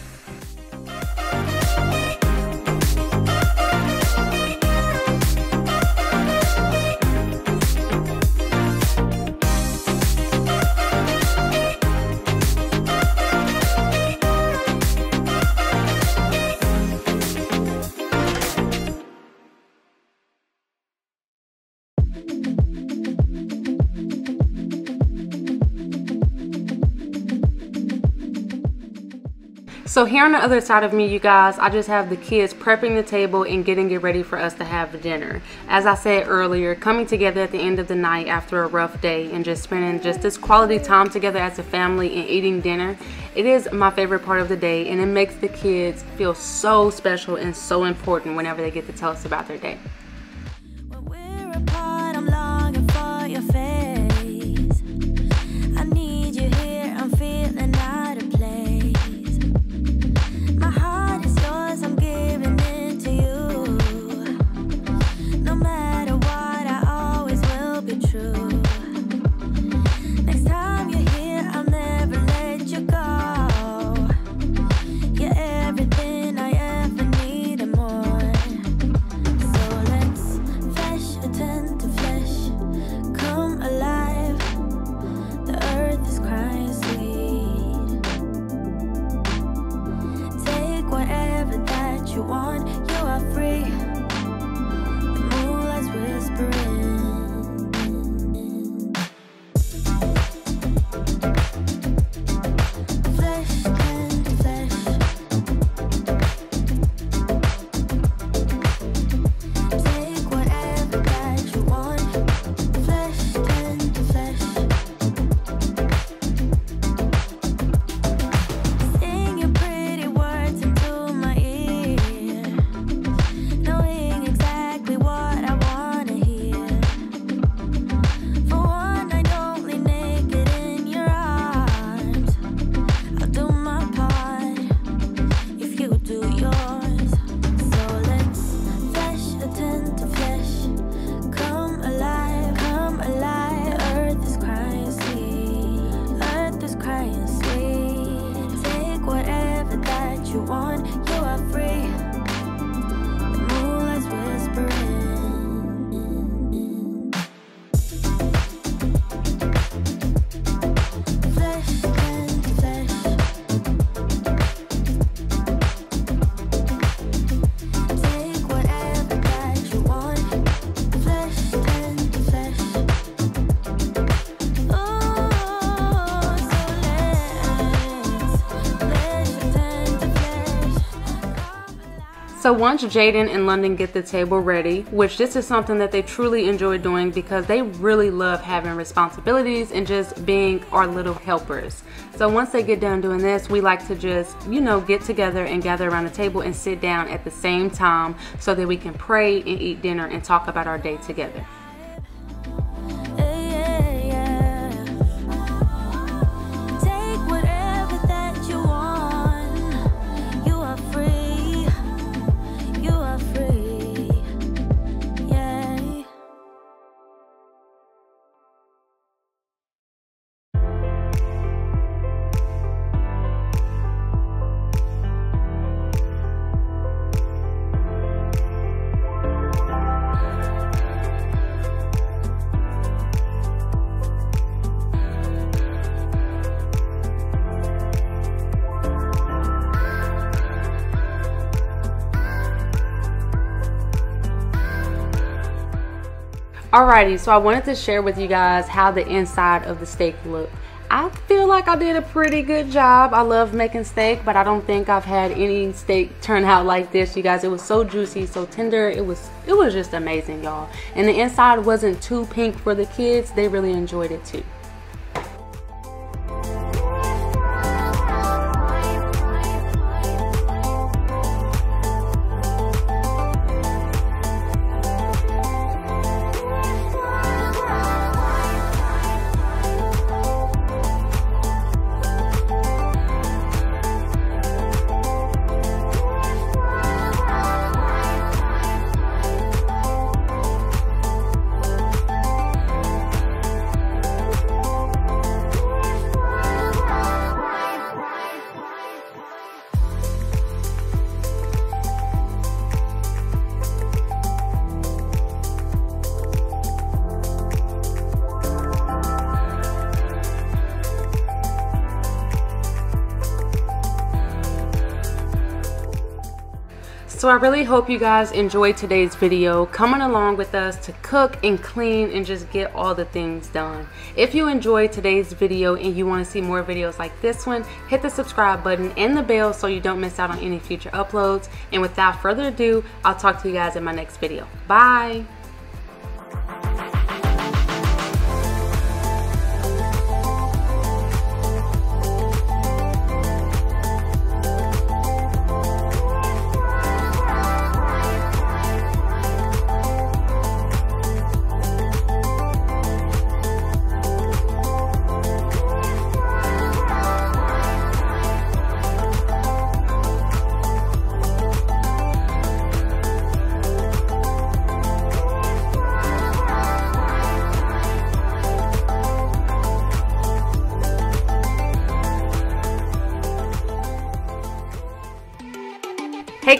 So here on the other side of me, you guys, I just have the kids prepping the table and getting it ready for us to have dinner. As I said earlier, coming together at the end of the night after a rough day and just spending just this quality time together as a family and eating dinner, it is my favorite part of the day and it makes the kids feel so special and so important whenever they get to tell us about their day. So once Jaden and London get the table ready, which this is something that they truly enjoy doing because they really love having responsibilities and just being our little helpers. So once they get done doing this, we like to just, you know, get together and gather around the table and sit down at the same time so that we can pray and eat dinner and talk about our day together. Alrighty, so I wanted to share with you guys how the inside of the steak looked. I feel like I did a pretty good job. I love making steak, but I don't think I've had any steak turn out like this, you guys. It was so juicy, so tender. It was it was just amazing, y'all. And the inside wasn't too pink for the kids. They really enjoyed it too. So I really hope you guys enjoyed today's video, coming along with us to cook and clean and just get all the things done. If you enjoyed today's video and you want to see more videos like this one, hit the subscribe button and the bell so you don't miss out on any future uploads. And without further ado, I'll talk to you guys in my next video. Bye!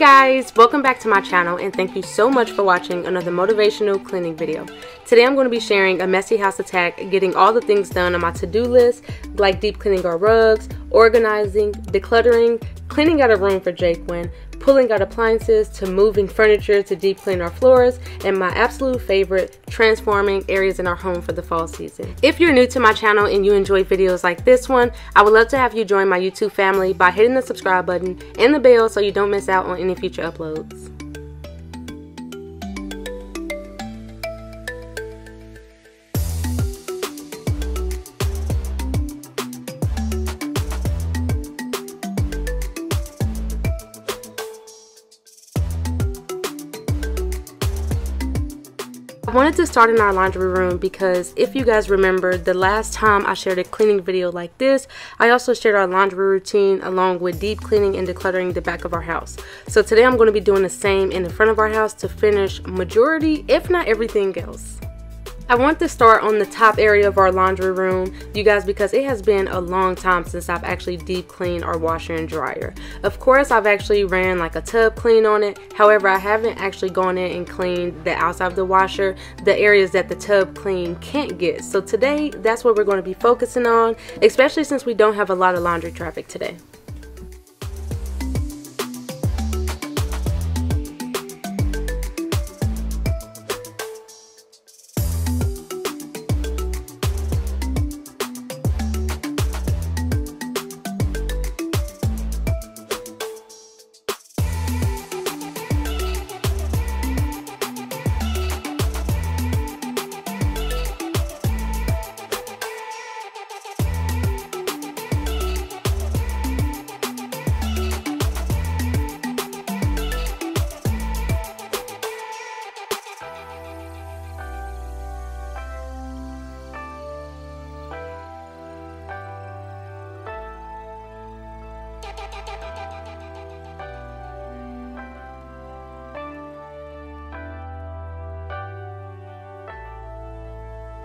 Guys, welcome back to my channel and thank you so much for watching another motivational cleaning video. Today I'm going to be sharing a messy house attack, getting all the things done on my to-do list, like deep cleaning our rugs, organizing, decluttering, cleaning out a room for Jaquin, pulling out appliances to moving furniture to deep clean our floors, and my absolute favorite, transforming areas in our home for the fall season. If you're new to my channel and you enjoy videos like this one, I would love to have you join my YouTube family by hitting the subscribe button and the bell so you don't miss out on any future uploads. Wanted to start in our laundry room because if you guys remember the last time I shared a cleaning video like this I also shared our laundry routine along with deep cleaning and decluttering the back of our house. So today I'm going to be doing the same in the front of our house to finish majority if not everything else I want to start on the top area of our laundry room, you guys, because it has been a long time since I've actually deep cleaned our washer and dryer. Of course, I've actually ran like a tub clean on it. However, I haven't actually gone in and cleaned the outside of the washer, the areas that the tub clean can't get. So today, that's what we're going to be focusing on, especially since we don't have a lot of laundry traffic today.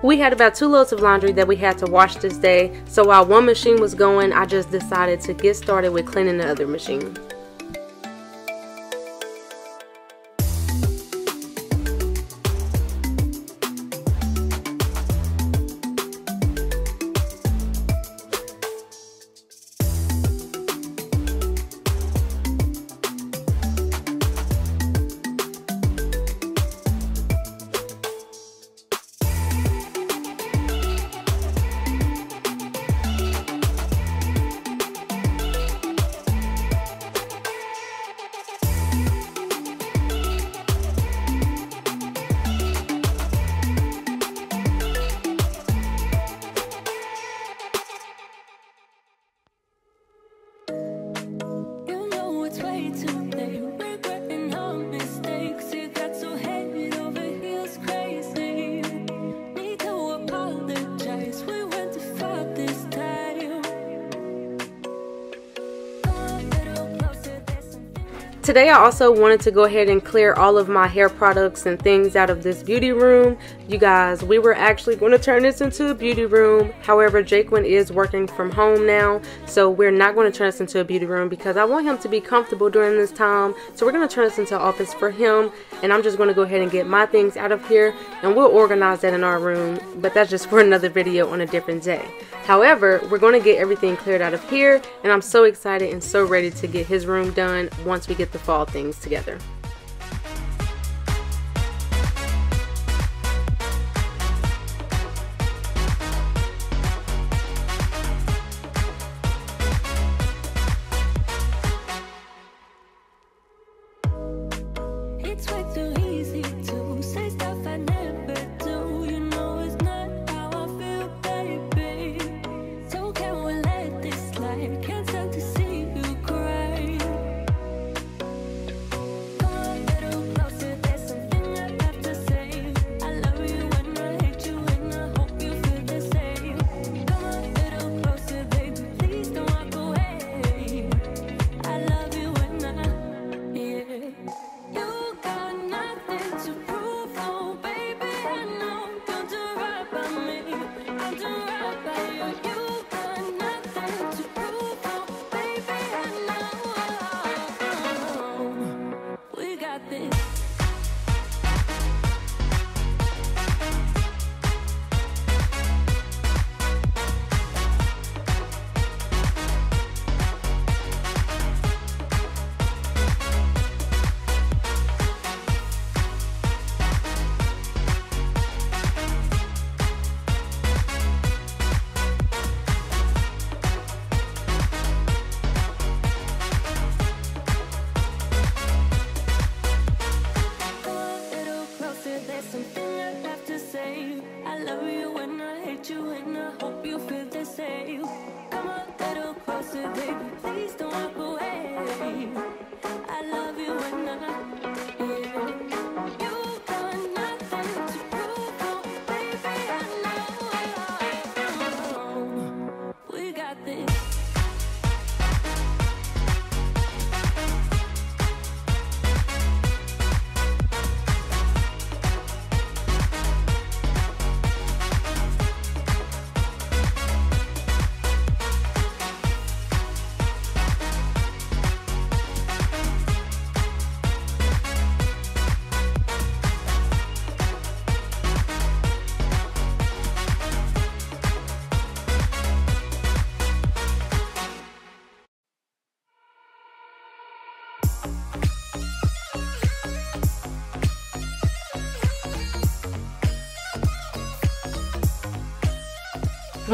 We had about two loads of laundry that we had to wash this day, so while one machine was going, I just decided to get started with cleaning the other machine. Today I also wanted to go ahead and clear all of my hair products and things out of this beauty room. You guys, we were actually going to turn this into a beauty room. However, Jaquin is working from home now, so we're not going to turn this into a beauty room because I want him to be comfortable during this time. So we're going to turn this into an office for him, and I'm just going to go ahead and get my things out of here, and we'll organize that in our room, but that's just [laughs] for another video on a different day. However, we're going to get everything cleared out of here, and I'm so excited and so ready to get his room done once we get the the fall things together.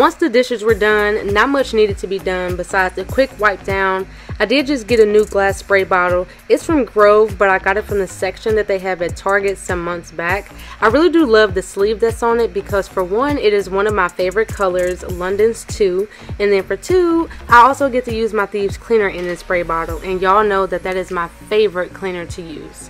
Once the dishes were done, not much needed to be done besides a quick wipe down. I did just get a new glass spray bottle. It's from Grove, but I got it from the section that they have at Target some months back. I really do love the sleeve that's on it because for one, it is one of my favorite colors, London's too. And then for two, I also get to use my Thieves cleaner in this spray bottle. And y'all know that that is my favorite cleaner to use.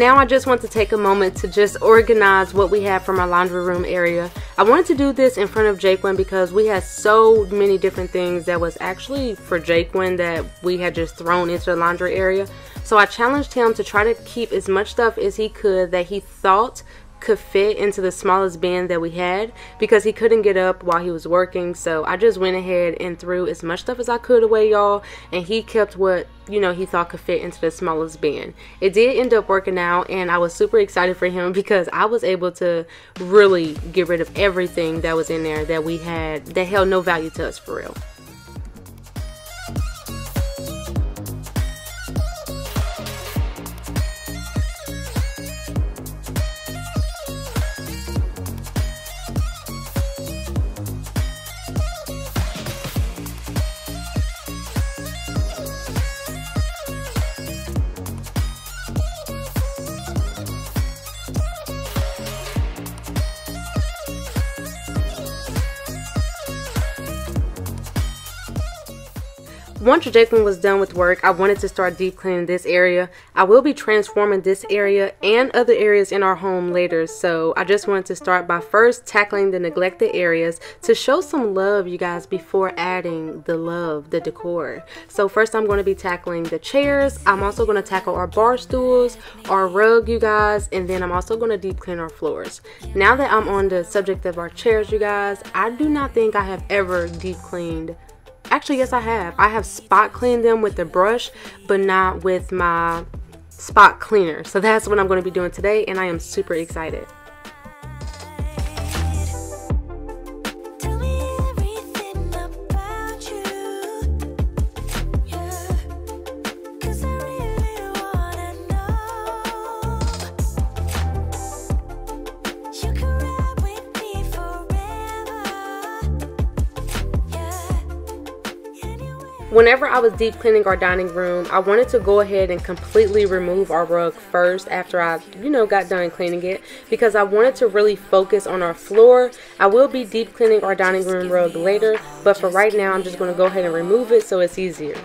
Now I just want to take a moment to just organize what we have from our laundry room area. I wanted to do this in front of Jaquin because we had so many different things that was actually for Jaquin that we had just thrown into the laundry area. So I challenged him to try to keep as much stuff as he could that he thought could fit into the smallest bin that we had because he couldn't get up while he was working. So I just went ahead and threw as much stuff as I could away, y'all. And he kept what, you know, he thought could fit into the smallest bin. It did end up working out and I was super excited for him because I was able to really get rid of everything that was in there that we had that held no value to us for real. Once Jaquin was done with work, I wanted to start deep cleaning this area. I will be transforming this area and other areas in our home later, so I just wanted to start by first tackling the neglected areas to show some love, you guys, before adding the love, the decor. So first I'm going to be tackling the chairs. I'm also going to tackle our bar stools, our rug, you guys, and then I'm also going to deep clean our floors. Now that I'm on the subject of our chairs, you guys, I do not think I have ever deep cleaned Actually, yes, I have. I have spot cleaned them with the brush, but not with my spot cleaner. So that's what I'm going to be doing today, and I am super excited. Whenever I was deep cleaning our dining room, I wanted to go ahead and completely remove our rug first after I, you know, got done cleaning it because I wanted to really focus on our floor. I will be deep cleaning our dining room rug later, but for right now, I'm just going to go ahead and remove it so it's easier.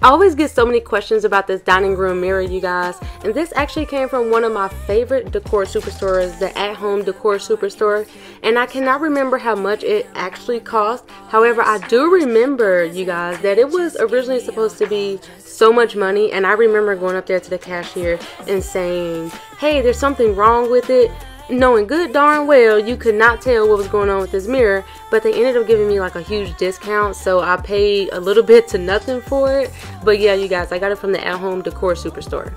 I always get so many questions about this dining room mirror, you guys, and this actually came from one of my favorite decor superstores, the At Home Decor Superstore, and I cannot remember how much it actually cost. However, I do remember, you guys, that it was originally supposed to be so much money, and I remember going up there to the cashier and saying, "Hey, there's something wrong with it." Knowing good darn well you could not tell what was going on with this mirror but they ended up giving me like a huge discount so i paid a little bit to nothing for it. But yeah you guys i got it from the at home decor superstore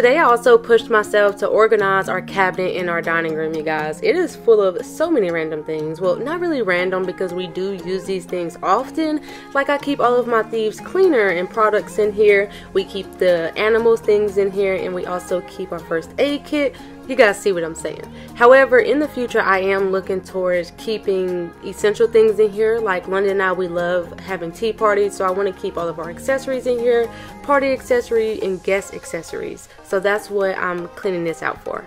Today I also pushed myself to organize our cabinet in our dining room, you guys. It is full of so many random things. Well, not really random because we do use these things often. Like I keep all of my thieves cleaner and products in here. We keep the animals things in here and we also keep our first aid kit. You guys see what I'm saying. However, in the future, I am looking towards keeping essential things in here. Like London and I, we love having tea parties, so I want to keep all of our accessories in here, party accessory and guest accessories. So that's what I'm cleaning this out for.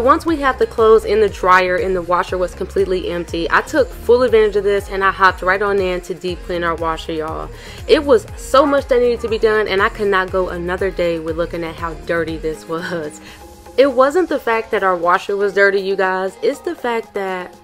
Once we had the clothes in the dryer and the washer was completely empty, I took full advantage of this and I hopped right on in to deep clean our washer, y'all. It was so much that needed to be done and I could not go another day with looking at how dirty this [laughs] was. It wasn't the fact that our washer was dirty, you guys. It's the fact that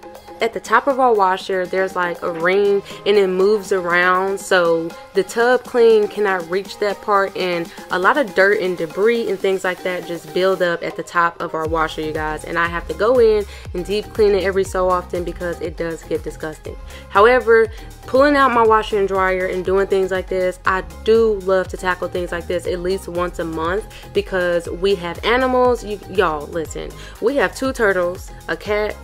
at the top of our washer there's like a ring and it moves around. So the tub clean cannot reach that part. And a lot of dirt and debris and things like that just build up at the top of our washer you guys. And I have to go in and deep clean it every so often because it does get disgusting. However pulling out my washer and dryer and doing things like this I do love to tackle things like this at least once a month because we have animals. Y'all listen we have two turtles a cat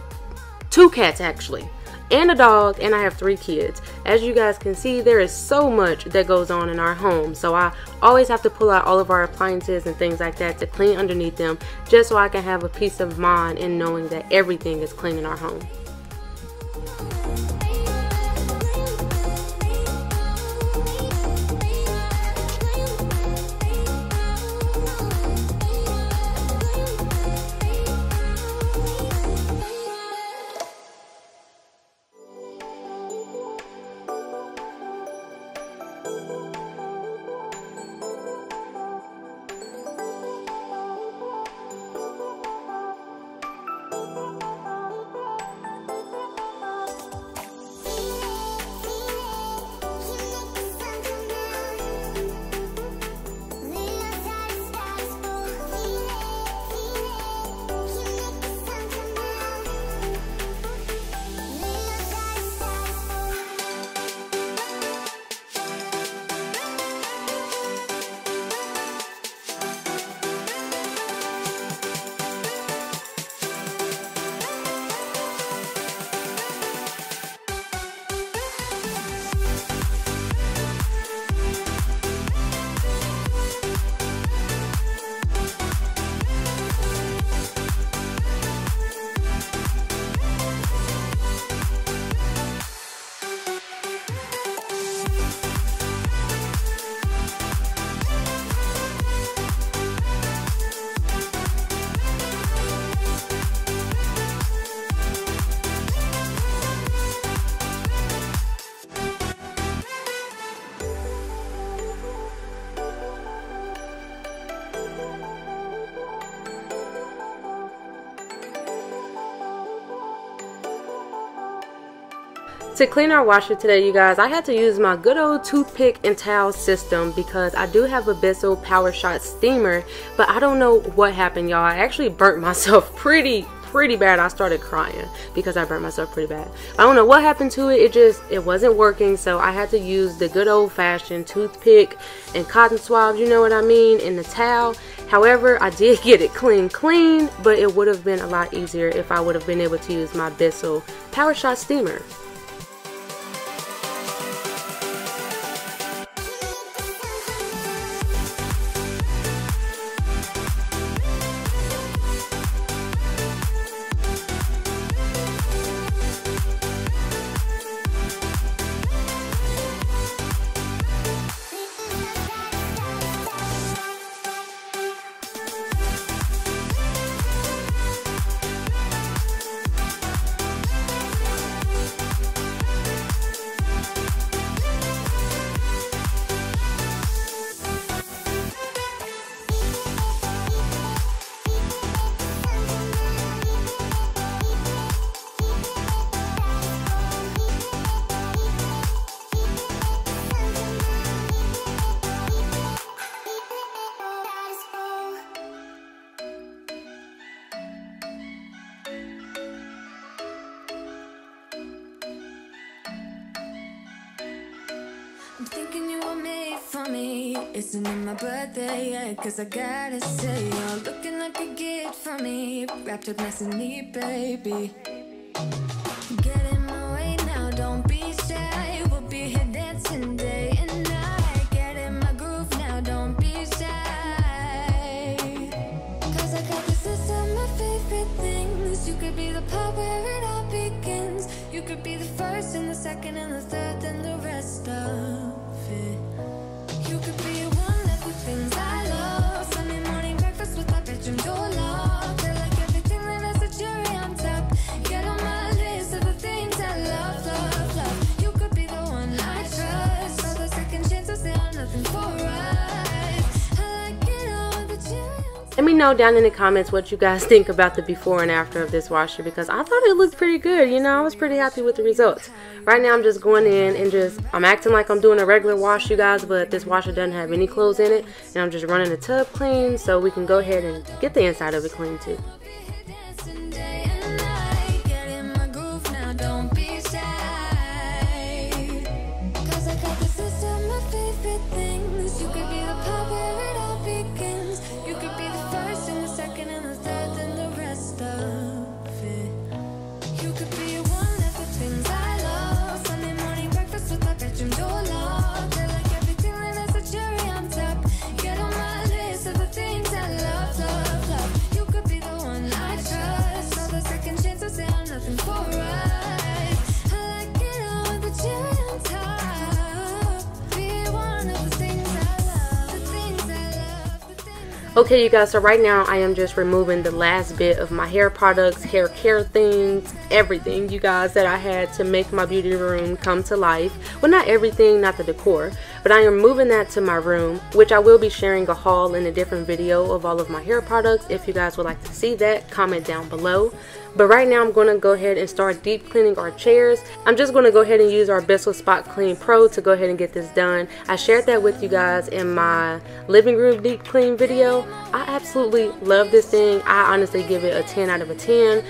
two cats actually and a dog and I have three kids. As you guys can see there is so much that goes on in our home so I always have to pull out all of our appliances and things like that to clean underneath them just so I can have a peace of mind in knowing that everything is clean in our home. To clean our washer today, you guys, I had to use my good old toothpick and towel system because I do have a Bissell Power Shot steamer, but I don't know what happened, y'all. I actually burnt [laughs] myself pretty, pretty bad. I started crying because I burnt myself pretty bad. I don't know what happened to it. It just, it wasn't working, so I had to use the good old-fashioned toothpick and cotton swabs, you know what I mean, and the towel. However, I did [laughs] get it clean clean, but it would have been a lot easier if I would have been able to use my Bissell Power Shot steamer. Birthday? Cause I gotta say, you're looking like a gift for me. Wrapped up nice and neat, baby. Get in my way now, don't be shy. We'll be here dancing day and night. Get in my groove now, don't be shy. Cause I got this list of my favorite things. You could be the part where it all begins. You could be the first and the second and the third and the rest of it. You could be one of the things I love. Sunday morning breakfast with Let me know down in the comments what you guys think about the before and after of this washer because I thought it looked pretty good. You know, I was pretty happy with the results. Right now I'm just going in and just, I'm acting like I'm doing a regular wash, you guys, but this washer doesn't have any clothes in it. And I'm just running the tub clean so we can go ahead and get the inside of it clean too. Okay, you guys, so right now I am just removing the last bit of my hair products, hair care things, everything, you guys, that I had to make my beauty room come to life. Well, not everything, not the decor, but I am moving that to my room, which I will be sharing a haul in a different video of all of my hair products. If you guys would like to see that, comment down below. But right now I'm going to go ahead and start deep cleaning our chairs. I'm just going to go ahead and use our Bissell Spot Clean Pro to go ahead and get this done. I shared that with you guys in my living room deep clean video. I absolutely love this thing. I honestly give it a 10 out of a 10.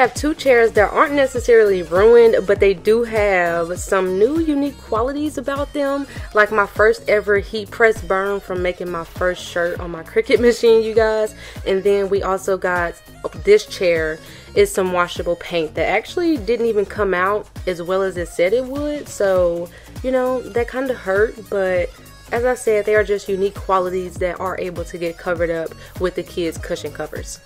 Have two chairs that aren't necessarily ruined, but they do have some new unique qualities about them. Like my first ever heat press burn from making my first shirt on my Cricut [laughs] machine, you guys. And then we also got this chair is some washable paint that actually didn't even come out as well as it said it would. So, you know, that kind of hurt, but as I said, they are just unique qualities that are able to get covered up with the kids' cushion covers.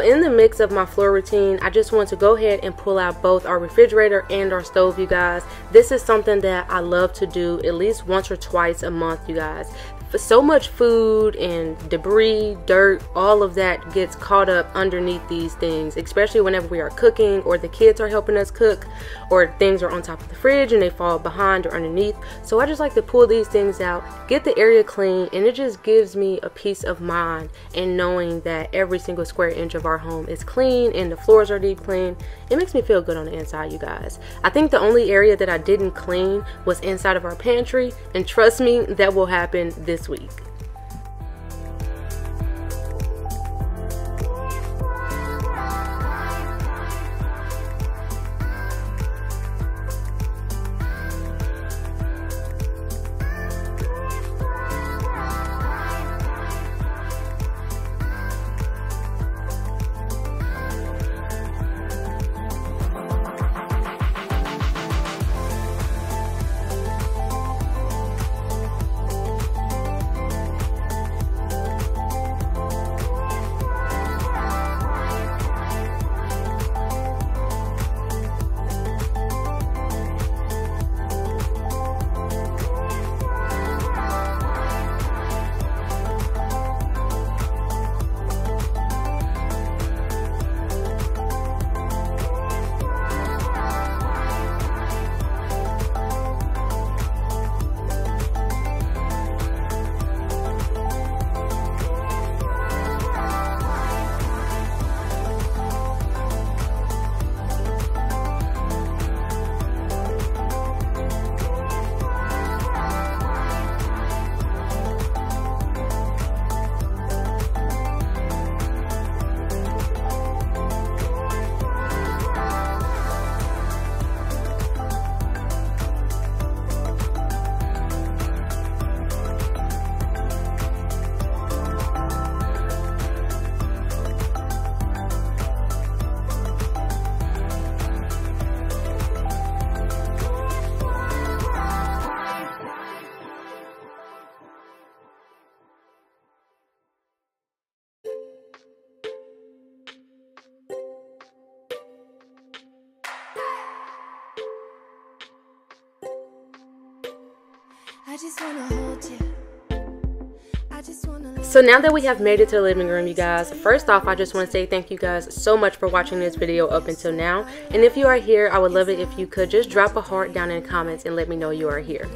So in the mix of my floor routine, I just want to go ahead and pull out both our refrigerator and our stove, you guys. This is something that I love to do at least once or twice a month, you guys so much food and debris, dirt, all of that gets caught up underneath these things, especially whenever we are cooking or the kids are helping us cook or things are on top of the fridge and they fall behind or underneath. So I just like to pull these things out, get the area clean, and it just gives me a peace of mind in knowing that every single square inch of our home is clean and the floors are deep clean. It makes me feel good on the inside, you guys. I think the only area that I didn't clean was inside of our pantry, and trust me, that will happen this week. So now that we have made it to the living room, you guys, first off, I just want to say thank you guys so much for watching this video up until now. And if you are here, I would love it if you could just drop a heart down in the comments and let me know you are here.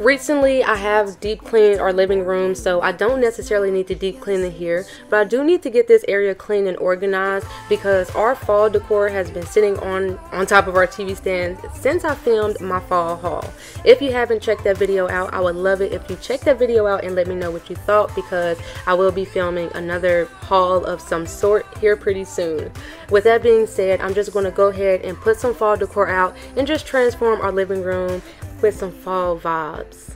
Recently, I have deep cleaned our living room, so I don't necessarily need to deep clean it here, but I do need to get this area clean and organized because our fall decor has been sitting on, on top of our TV stand since I filmed my fall haul. If you haven't checked that video out, I would love it if you check that video out and let me know what you thought because I will be filming another haul of some sort here pretty soon. With that being said, I'm just going to go ahead and put some fall decor out and just transform our living room with some fall vibes.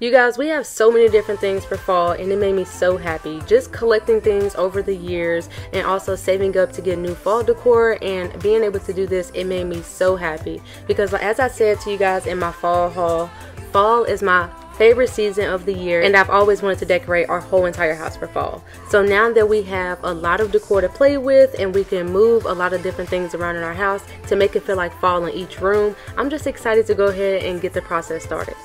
You guys, we have so many different things for fall and it made me so happy. Just collecting things over the years and also saving up to get new fall decor and being able to do this, it made me so happy. Because as I said to you guys in my fall haul, fall is my favorite season of the year and I've always wanted to decorate our whole entire house for fall. So now that we have a lot of decor to play with and we can move a lot of different things around in our house to make it feel like fall in each room, I'm just excited to go ahead and get the process started.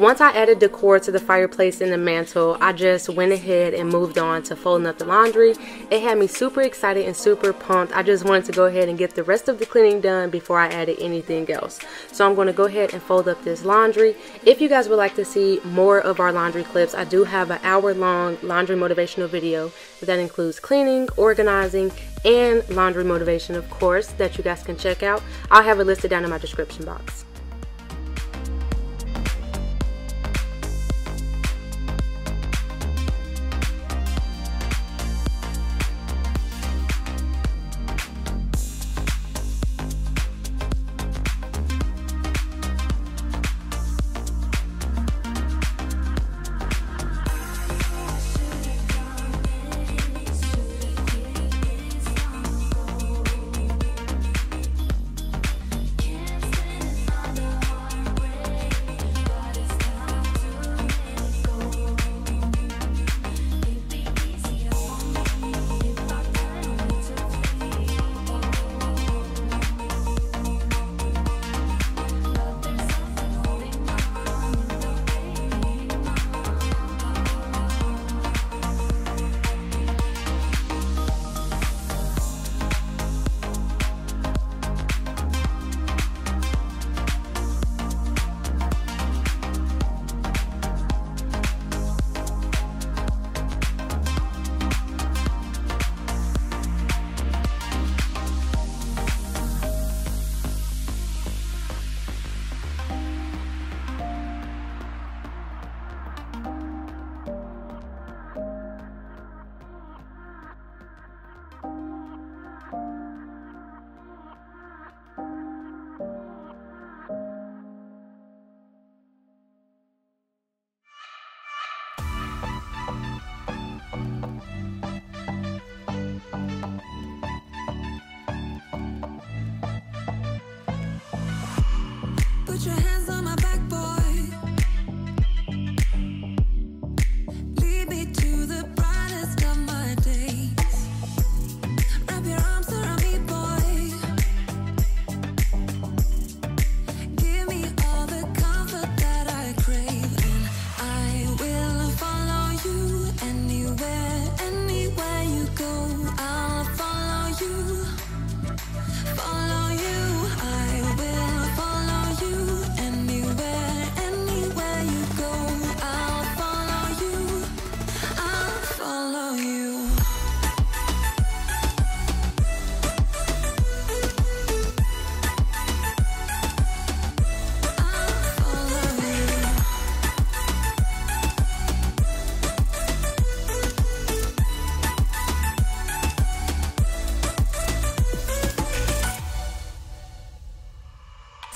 Once I added decor to the fireplace and the mantle, I just went ahead and moved on to folding up the laundry. It had me super excited and super pumped. I just wanted to go ahead and get the rest of the cleaning done before I added anything else. So I'm going to go ahead and fold up this laundry. If you guys would like to see more of our laundry clips, I do have an hour long laundry motivational video that includes cleaning, organizing, and laundry motivation, of course, that you guys can check out. I'll have it listed down in my description box.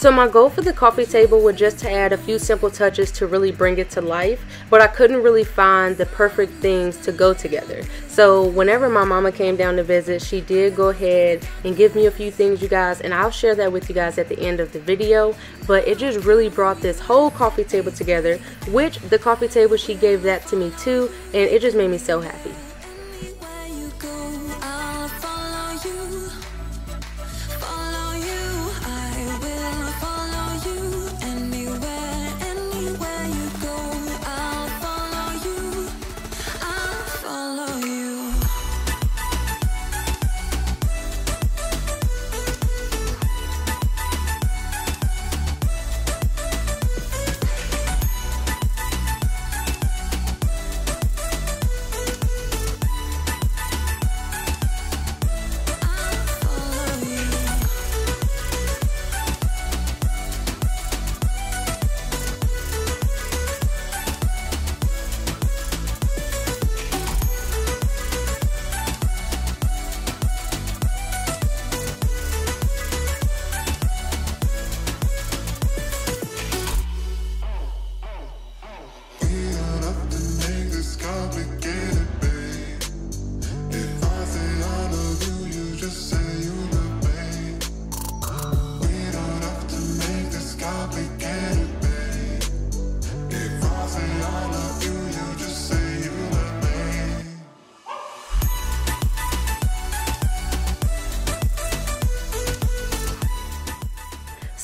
So my goal for the coffee table was just to add a few simple touches to really bring it to life, but I couldn't really find the perfect things to go together. So whenever my mama came down to visit, she did go ahead and give me a few things you guys, and I'll share that with you guys at the end of the video, but it just really brought this whole coffee table together, which the coffee table she gave that to me too, and it just made me so happy.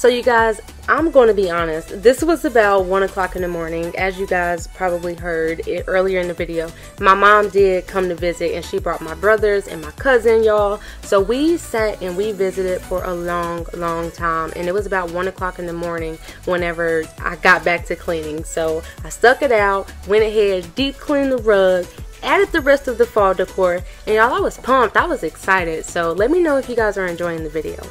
So you guys, I'm going to be honest. This was about one o'clock in the morning, as you guys probably heard it earlier in the video. My mom did come to visit, and she brought my brothers and my cousin, y'all. So we sat and we visited for a long, long time, and it was about one o'clock in the morning whenever I got back to cleaning. So I stuck it out, went ahead, deep cleaned the rug, added the rest of the fall decor, and y'all, I was pumped. I was excited. So let me know if you guys are enjoying the video.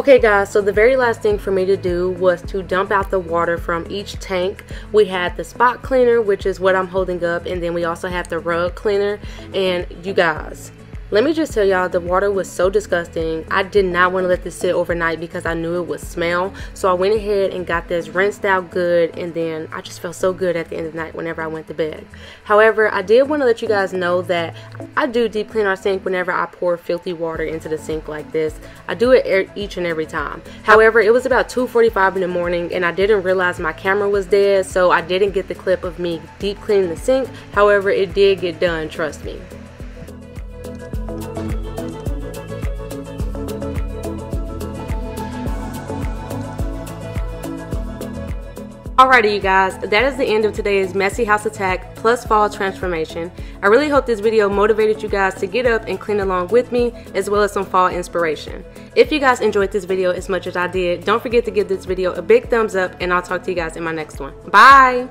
Okay guys, so the very last thing for me to do was to dump out the water from each tank. We had the spot cleaner, which is what I'm holding up, and then we also have the rug cleaner. And you guys, let me just tell y'all, the water was so disgusting. I did not want to let this sit overnight because I knew it would smell. So I went ahead and got this rinsed out good and then I just felt so good at the end of the night whenever I went to bed. However, I did want to let you guys know that I do deep clean our sink whenever I pour filthy water into the sink like this. I do it each and every time. However, it was about 2.45 in the morning and I didn't realize my camera was dead so I didn't get the clip of me deep cleaning the sink. However, it did get done, trust me. Alrighty you guys, that is the end of today's Messy House Attack plus Fall Transformation. I really hope this video motivated you guys to get up and clean along with me as well as some fall inspiration. If you guys enjoyed this video as much as I did, don't forget to give this video a big thumbs up and I'll talk to you guys in my next one. Bye!